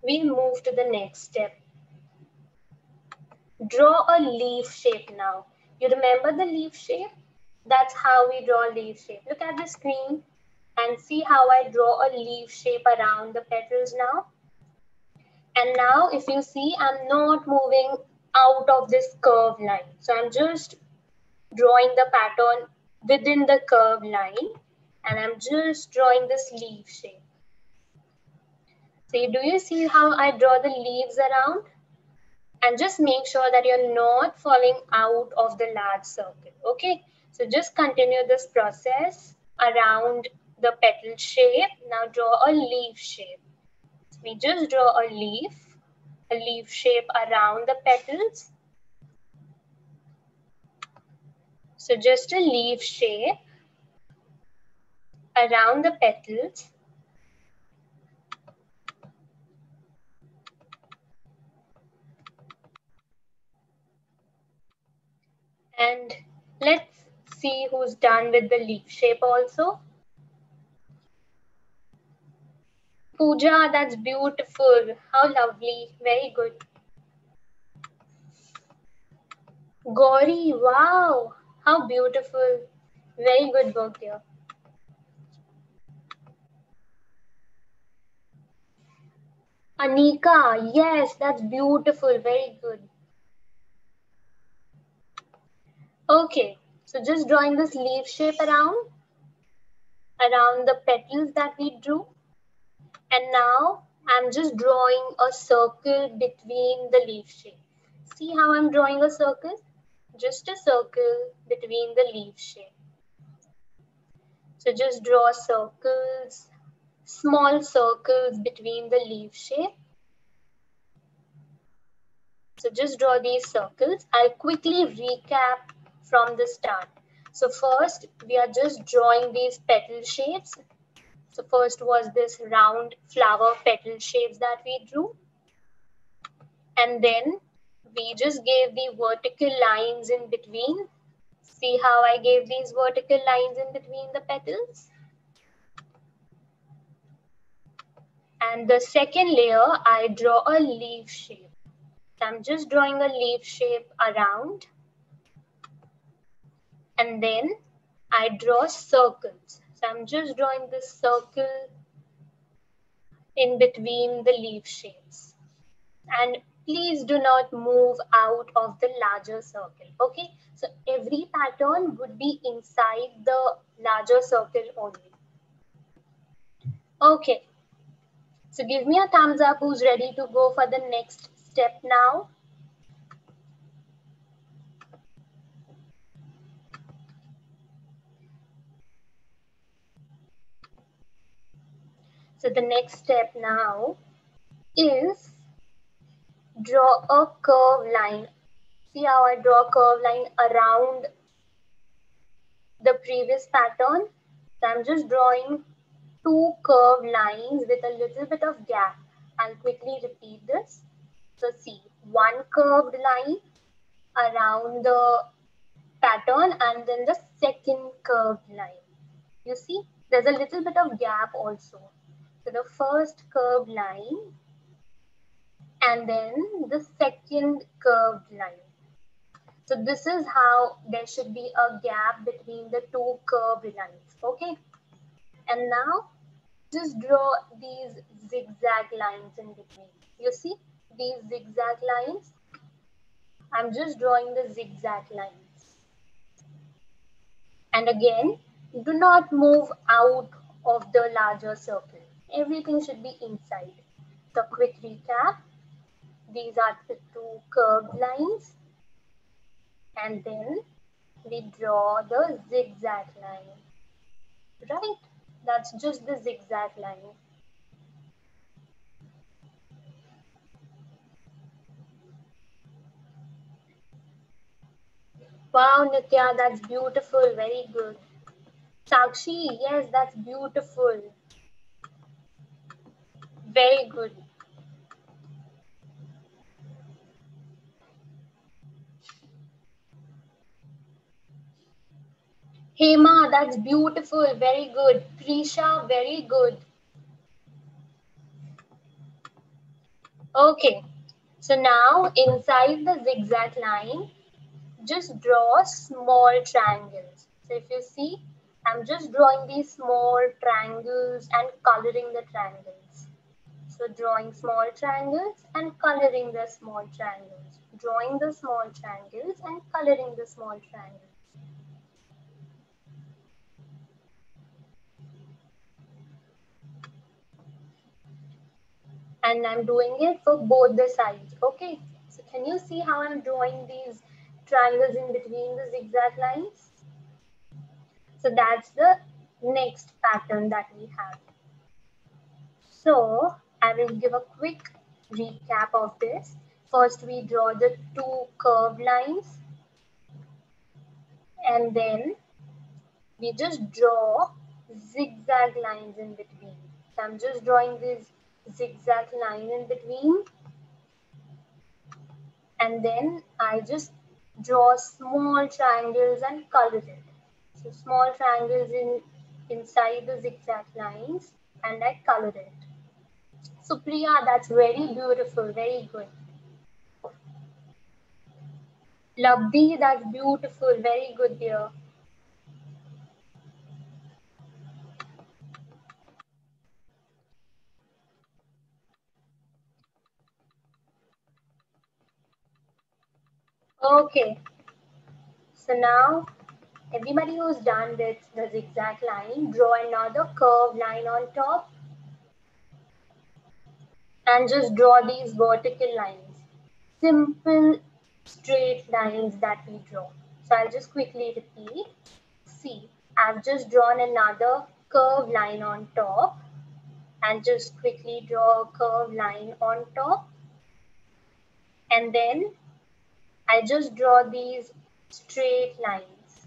we'll move to the next step. Draw a leaf shape now. You remember the leaf shape? That's how we draw leaf shape. Look at the screen and see how I draw a leaf shape around the petals now. And now if you see, I'm not moving out of this curved line. So I'm just drawing the pattern within the curved line and I'm just drawing this leaf shape. See, do you see how I draw the leaves around? And just make sure that you're not falling out of the large circle, okay? So just continue this process around the petal shape. Now draw a leaf shape. We just draw a leaf, a leaf shape around the petals. So just a leaf shape around the petals. And let's see who's done with the leaf shape also. Pooja, that's beautiful. How lovely. Very good. Gauri, wow. How beautiful. Very good work here. Anika, yes, that's beautiful. Very good. Okay, so just drawing this leaf shape around, around the petals that we drew. And now I'm just drawing a circle between the leaf shape. See how I'm drawing a circle? Just a circle between the leaf shape. So just draw circles, small circles between the leaf shape. So just draw these circles. I'll quickly recap from the start. So first we are just drawing these petal shapes. So first was this round flower petal shapes that we drew. And then we just gave the vertical lines in between. See how I gave these vertical lines in between the petals? And the second layer, I draw a leaf shape. I'm just drawing a leaf shape around and then I draw circles. So I'm just drawing this circle in between the leaf shapes. And please do not move out of the larger circle. Okay, so every pattern would be inside the larger circle only. Okay, so give me a thumbs up who's ready to go for the next step now. So the next step now is draw a curve line. See how I draw a curve line around the previous pattern. So I'm just drawing two curved lines with a little bit of gap. I'll quickly repeat this. So see, one curved line around the pattern and then the second curved line. You see, there's a little bit of gap also. So the first curved line and then the second curved line. So this is how there should be a gap between the two curved lines. Okay. And now just draw these zigzag lines in between. You see these zigzag lines? I'm just drawing the zigzag lines. And again, do not move out of the larger circle everything should be inside. The quick recap, these are the two curved lines and then we draw the zigzag line. right? That's just the zigzag line. Wow, Nitya, that's beautiful. Very good. Sakshi, yes, that's beautiful. Very good. Hema, that's beautiful. Very good. Prisha, very good. Okay. So now inside the zigzag line, just draw small triangles. So if you see, I'm just drawing these small triangles and coloring the triangles. So drawing small triangles and coloring the small triangles. Drawing the small triangles and coloring the small triangles. And I'm doing it for both the sides. Okay. So can you see how I'm drawing these triangles in between the zigzag lines. So that's the next pattern that we have. So I will give a quick recap of this. First, we draw the two curved lines. And then we just draw zigzag lines in between. So I'm just drawing this zigzag line in between. And then I just draw small triangles and color it. So small triangles in inside the zigzag lines and I color it. So Priya, that's very beautiful, very good. Labdi, that's beautiful, very good dear. Okay. So now everybody who's done with the zigzag line, draw another curved line on top and just draw these vertical lines. Simple straight lines that we draw. So I'll just quickly repeat. See, I've just drawn another curved line on top and just quickly draw a curved line on top. And then I just draw these straight lines.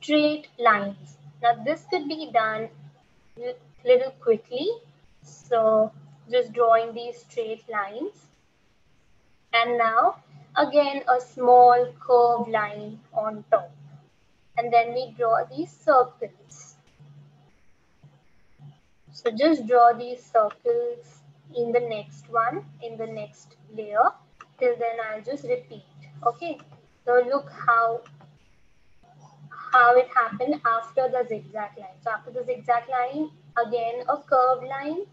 Straight lines. Now this could be done little quickly. So just drawing these straight lines. And now again a small curved line on top. And then we draw these circles. So just draw these circles in the next one, in the next layer till then I'll just repeat. Okay, so look how how it happened after the zigzag line. So after the zigzag line, again a curved line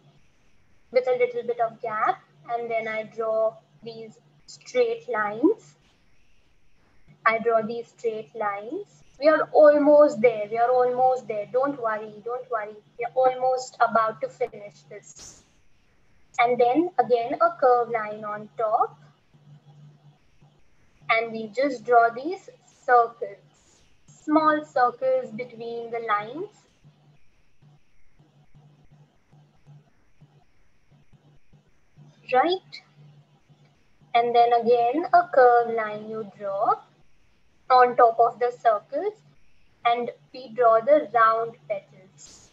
with a little bit of gap and then I draw these straight lines. I draw these straight lines. We are almost there. We are almost there. Don't worry. Don't worry. We are almost about to finish this. And then again a curved line on top and we just draw these circles, small circles between the lines. Right? And then again a curved line you draw on top of the circles and we draw the round petals.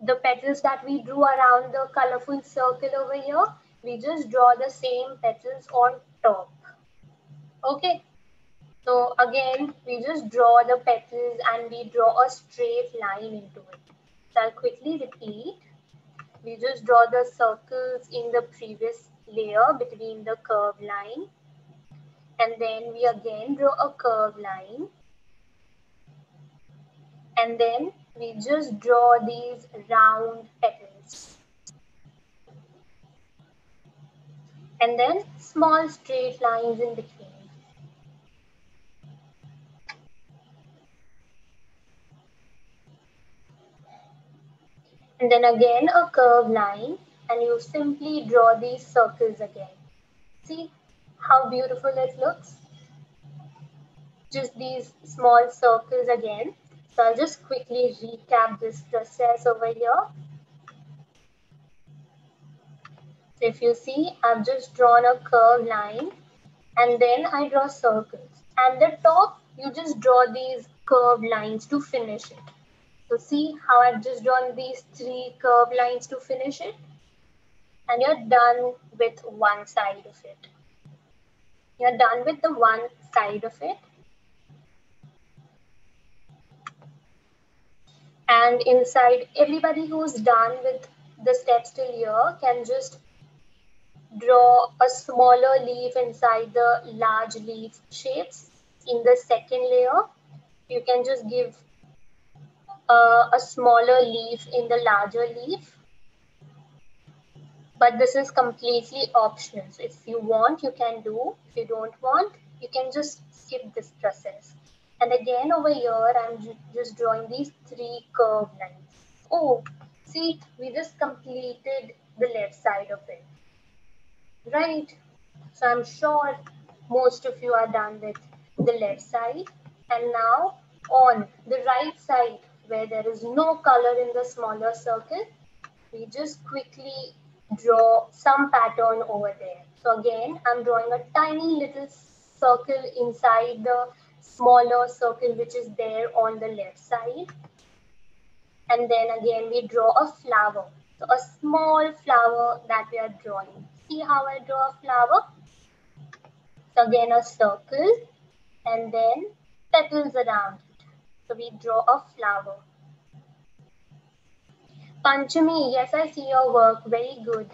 The petals that we drew around the colorful circle over here, we just draw the same petals on top. Okay. So again, we just draw the petals and we draw a straight line into it. So I'll quickly repeat. We just draw the circles in the previous layer between the curved line. And then we again draw a curved line. And then we just draw these round petals. And then small straight lines in between. And then again a curved line and you simply draw these circles again. See how beautiful it looks? Just these small circles again. So I'll just quickly recap this process over here. So if you see, I've just drawn a curved line and then I draw circles. And the top, you just draw these curved lines to finish it. So see how I've just drawn these three curved lines to finish it? And you're done with one side of it. You're done with the one side of it. And inside, everybody who's done with the steps till here can just draw a smaller leaf inside the large leaf shapes in the second layer. You can just give uh, a smaller leaf in the larger leaf. But this is completely optional. So if you want, you can do. If you don't want, you can just skip this process. And again over here, I'm just drawing these three curved lines. Oh, see, we just completed the left side of it. Right? So I'm sure most of you are done with the left side. And now on the right side, where there is no color in the smaller circle, we just quickly draw some pattern over there. So again, I'm drawing a tiny little circle inside the smaller circle which is there on the left side. And then again, we draw a flower. So a small flower that we are drawing. See how I draw a flower? So again, a circle and then petals around. So we draw a flower. Panchami, yes, I see your work. Very good.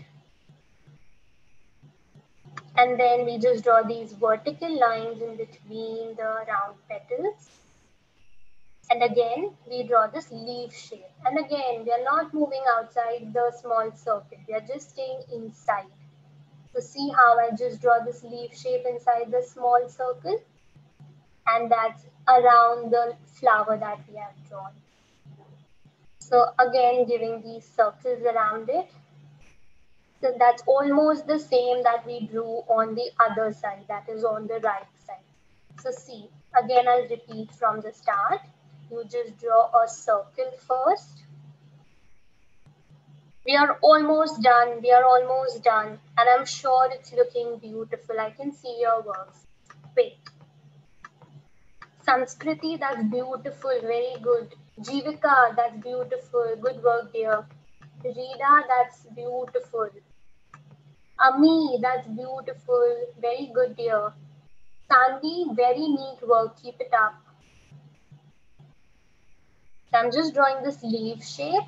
And then we just draw these vertical lines in between the round petals. And again, we draw this leaf shape. And again, we are not moving outside the small circle. We are just staying inside. So see how I just draw this leaf shape inside the small circle? And that's around the flower that we have drawn. So again, giving these circles around it. So that's almost the same that we drew on the other side, that is on the right side. So see, again, I'll repeat from the start. You just draw a circle first. We are almost done. We are almost done. And I'm sure it's looking beautiful. I can see your works. Sanskriti, that's beautiful. Very good. Jivika, that's beautiful. Good work, dear. Rita, that's beautiful. Ami, that's beautiful. Very good, dear. Sandy, very neat work. Keep it up. I'm just drawing this leaf shape.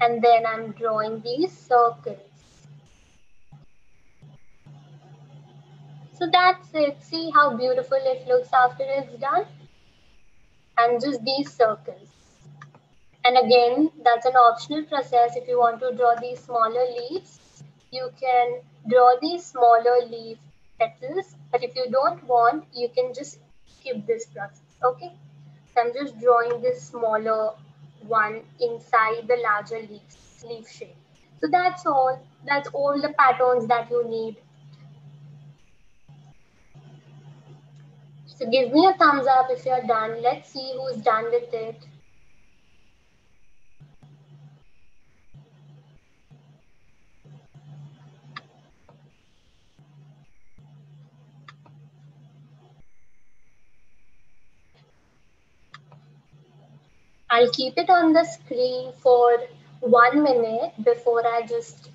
And then I'm drawing these circles. So that's it. See how beautiful it looks after it's done? And just these circles. And again, that's an optional process. If you want to draw these smaller leaves, you can draw these smaller leaf petals. But if you don't want, you can just skip this process. Okay. So I'm just drawing this smaller one inside the larger leaf, leaf shape. So that's all. That's all the patterns that you need. So give me a thumbs up if you're done. Let's see who's done with it. I'll keep it on the screen for one minute before I just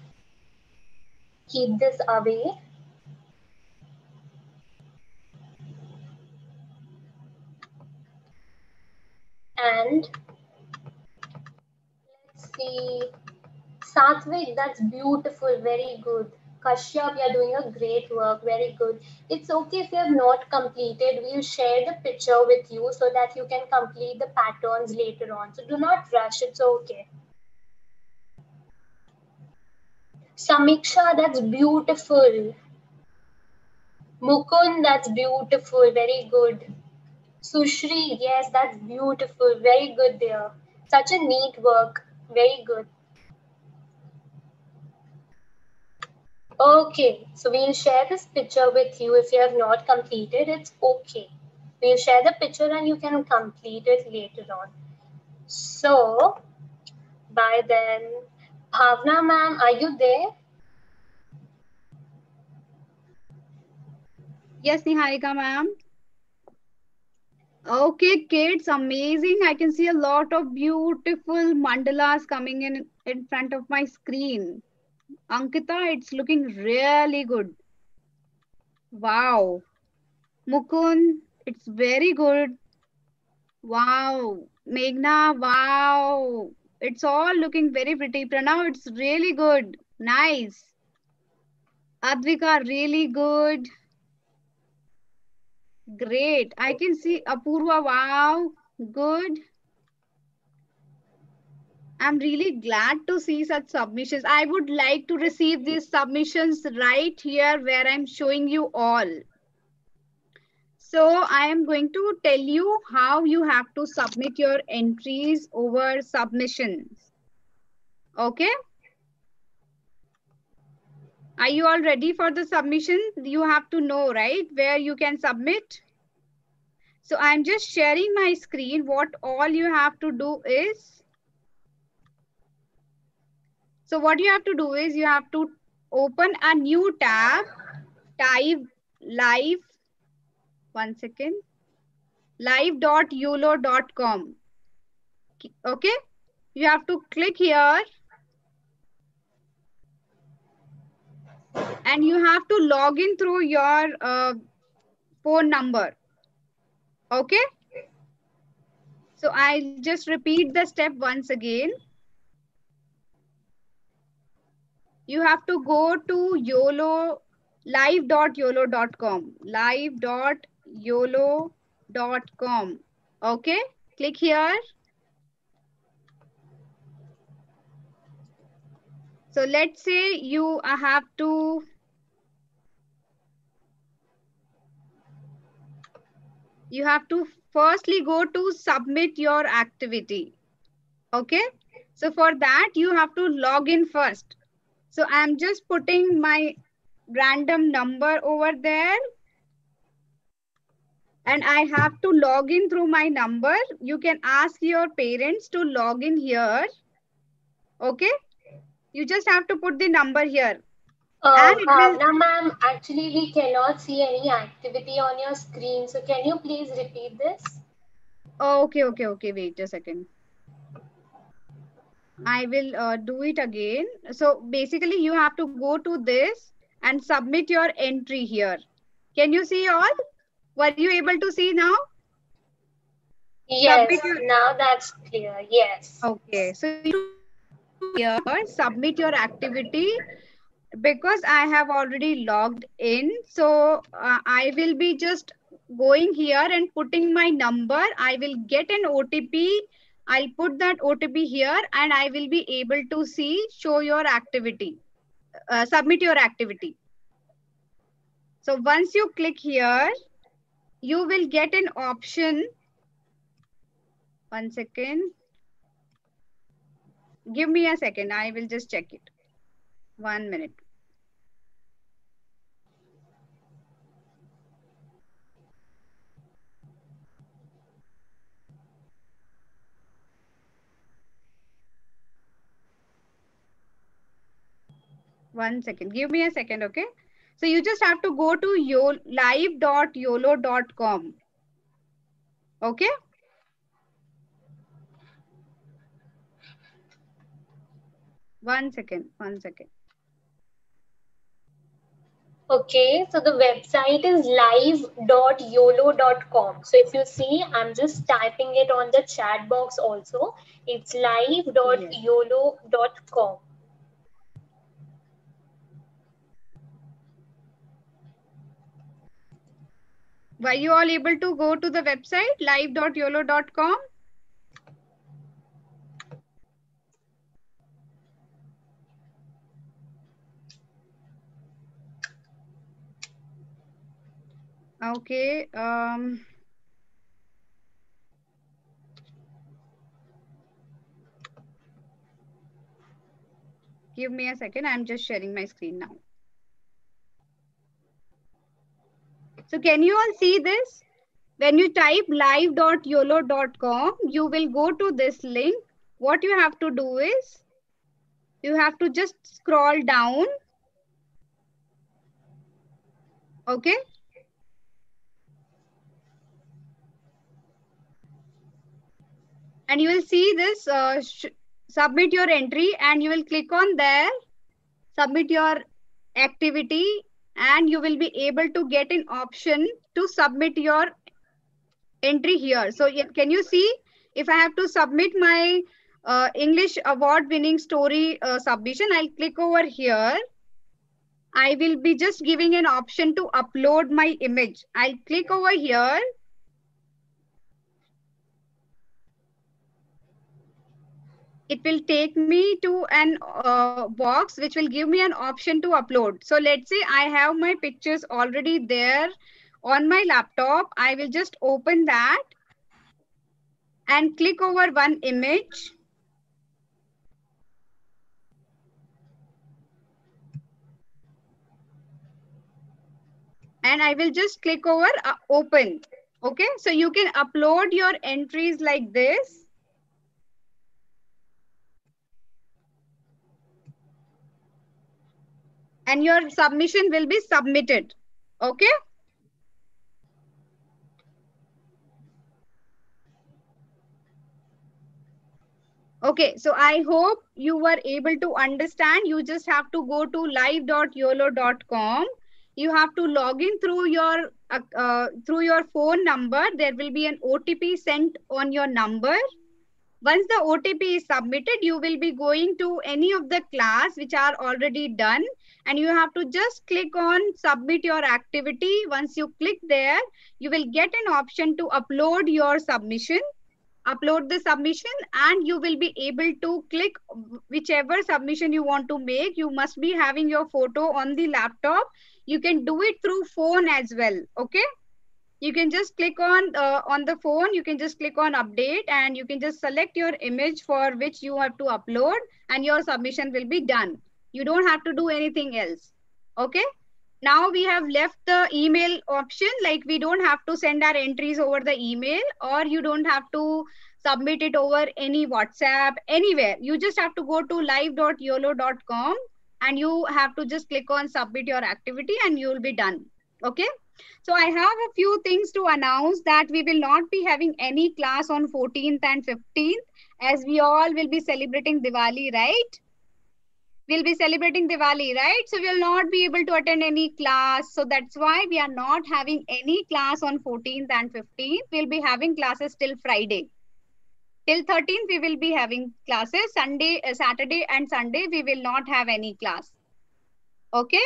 keep this away. And let's see, Satvik, that's beautiful, very good. Kashyap, you're doing a great work. Very good. It's okay if you have not completed. We'll share the picture with you so that you can complete the patterns later on. So do not rush. It's okay. Samiksha, that's beautiful. Mukund, that's beautiful. Very good. Sushri, yes, that's beautiful. Very good there. Such a neat work. Very good. Okay, so we'll share this picture with you if you have not completed. It's okay. We'll share the picture and you can complete it later on. So, by then, Bhavna ma'am, are you there? Yes, Niharika ma'am. Okay, kids, amazing. I can see a lot of beautiful mandalas coming in in front of my screen. Ankita, it's looking really good. Wow. Mukun, it's very good. Wow. Meghna, wow. It's all looking very pretty. Pranav, it's really good. Nice. Advika, really good. Great. I can see Apurva. Wow. Good. I'm really glad to see such submissions. I would like to receive these submissions right here where I'm showing you all. So I am going to tell you how you have to submit your entries over submissions. Okay. Are you all ready for the submission? You have to know, right, where you can submit. So I'm just sharing my screen. What all you have to do is, so what you have to do is you have to open a new tab, type live, one second, live.uolo.com. Okay, you have to click here and you have to log in through your uh, phone number. Okay. So I'll just repeat the step once again. You have to go to UOLO live.uolo.com live.uolo.com okay click here So let's say you have to you have to firstly go to submit your activity. Okay. So for that, you have to log in first. So I'm just putting my random number over there. And I have to log in through my number. You can ask your parents to log in here. Okay. You just have to put the number here. Uh, Bhavna ma'am, actually we cannot see any activity on your screen. So can you please repeat this? Oh, okay, okay, okay. Wait a second. I will uh, do it again. So basically you have to go to this and submit your entry here. Can you see all? Were you able to see now? Yes, your... now that's clear. Yes. Okay. So here submit your activity because I have already logged in. So uh, I will be just going here and putting my number. I will get an OTP. I'll put that OTP here and I will be able to see show your activity, uh, submit your activity. So once you click here, you will get an option. One second. Give me a second. I will just check it. One minute. One second. Give me a second, okay? So you just have to go to live.uolo.com. Okay? One second, one second. Okay, so the website is live.uolo.com. So if you see, I'm just typing it on the chat box also. It's live.uolo.com. Were you all able to go to the website live.uolo.com? Okay. Um, give me a second. I'm just sharing my screen now. So can you all see this? when you type live.uolo.com, you will go to this link. What you have to do is you have to just scroll down. Okay. And you will see this uh, submit your entry and you will click on there, submit your activity and you will be able to get an option to submit your entry here. So can you see if I have to submit my uh, English award winning story uh, submission, I'll click over here. I will be just giving an option to upload my image. I'll click over here. It will take me to an uh, box which will give me an option to upload. So let's say I have my pictures already there on my laptop. I will just open that and click over one image. And I will just click over uh, open. Okay, so you can upload your entries like this. And your submission will be submitted. Okay. Okay, so I hope you were able to understand. You just have to go to live.uolo.com. You have to log in through your uh, uh, through your phone number. There will be an OTP sent on your number. Once the OTP is submitted, you will be going to any of the class which are already done and you have to just click on submit your activity. Once you click there, you will get an option to upload your submission upload the submission and you will be able to click whichever submission you want to make. You must be having your photo on the laptop. You can do it through phone as well. Okay. You can just click on uh, on the phone. You can just click on update and you can just select your image for which you have to upload and your submission will be done. You don't have to do anything else. Okay? Now we have left the email option like we don't have to send our entries over the email or you don't have to submit it over any whatsapp anywhere. You just have to go to live.uolo.com and you have to just click on submit your activity and you will be done. Okay? So i have a few things to announce that we will not be having any class on 14th and 15th as we all will be celebrating diwali right we'll be celebrating Diwali, right? So we'll not be able to attend any class. So that's why we are not having any class on 14th and 15th. We'll be having classes till Friday. Till 13th, we will be having classes. Sunday, uh, Saturday and Sunday, we will not have any class. Okay?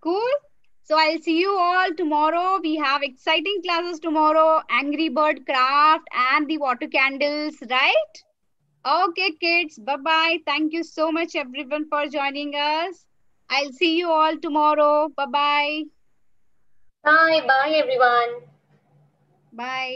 Cool. So I'll see you all tomorrow. We have exciting classes tomorrow. Angry Bird Craft and the water candles, right? Okay, kids. Bye-bye. Thank you so much, everyone, for joining us. I'll see you all tomorrow. Bye-bye. Bye. Bye, everyone. Bye.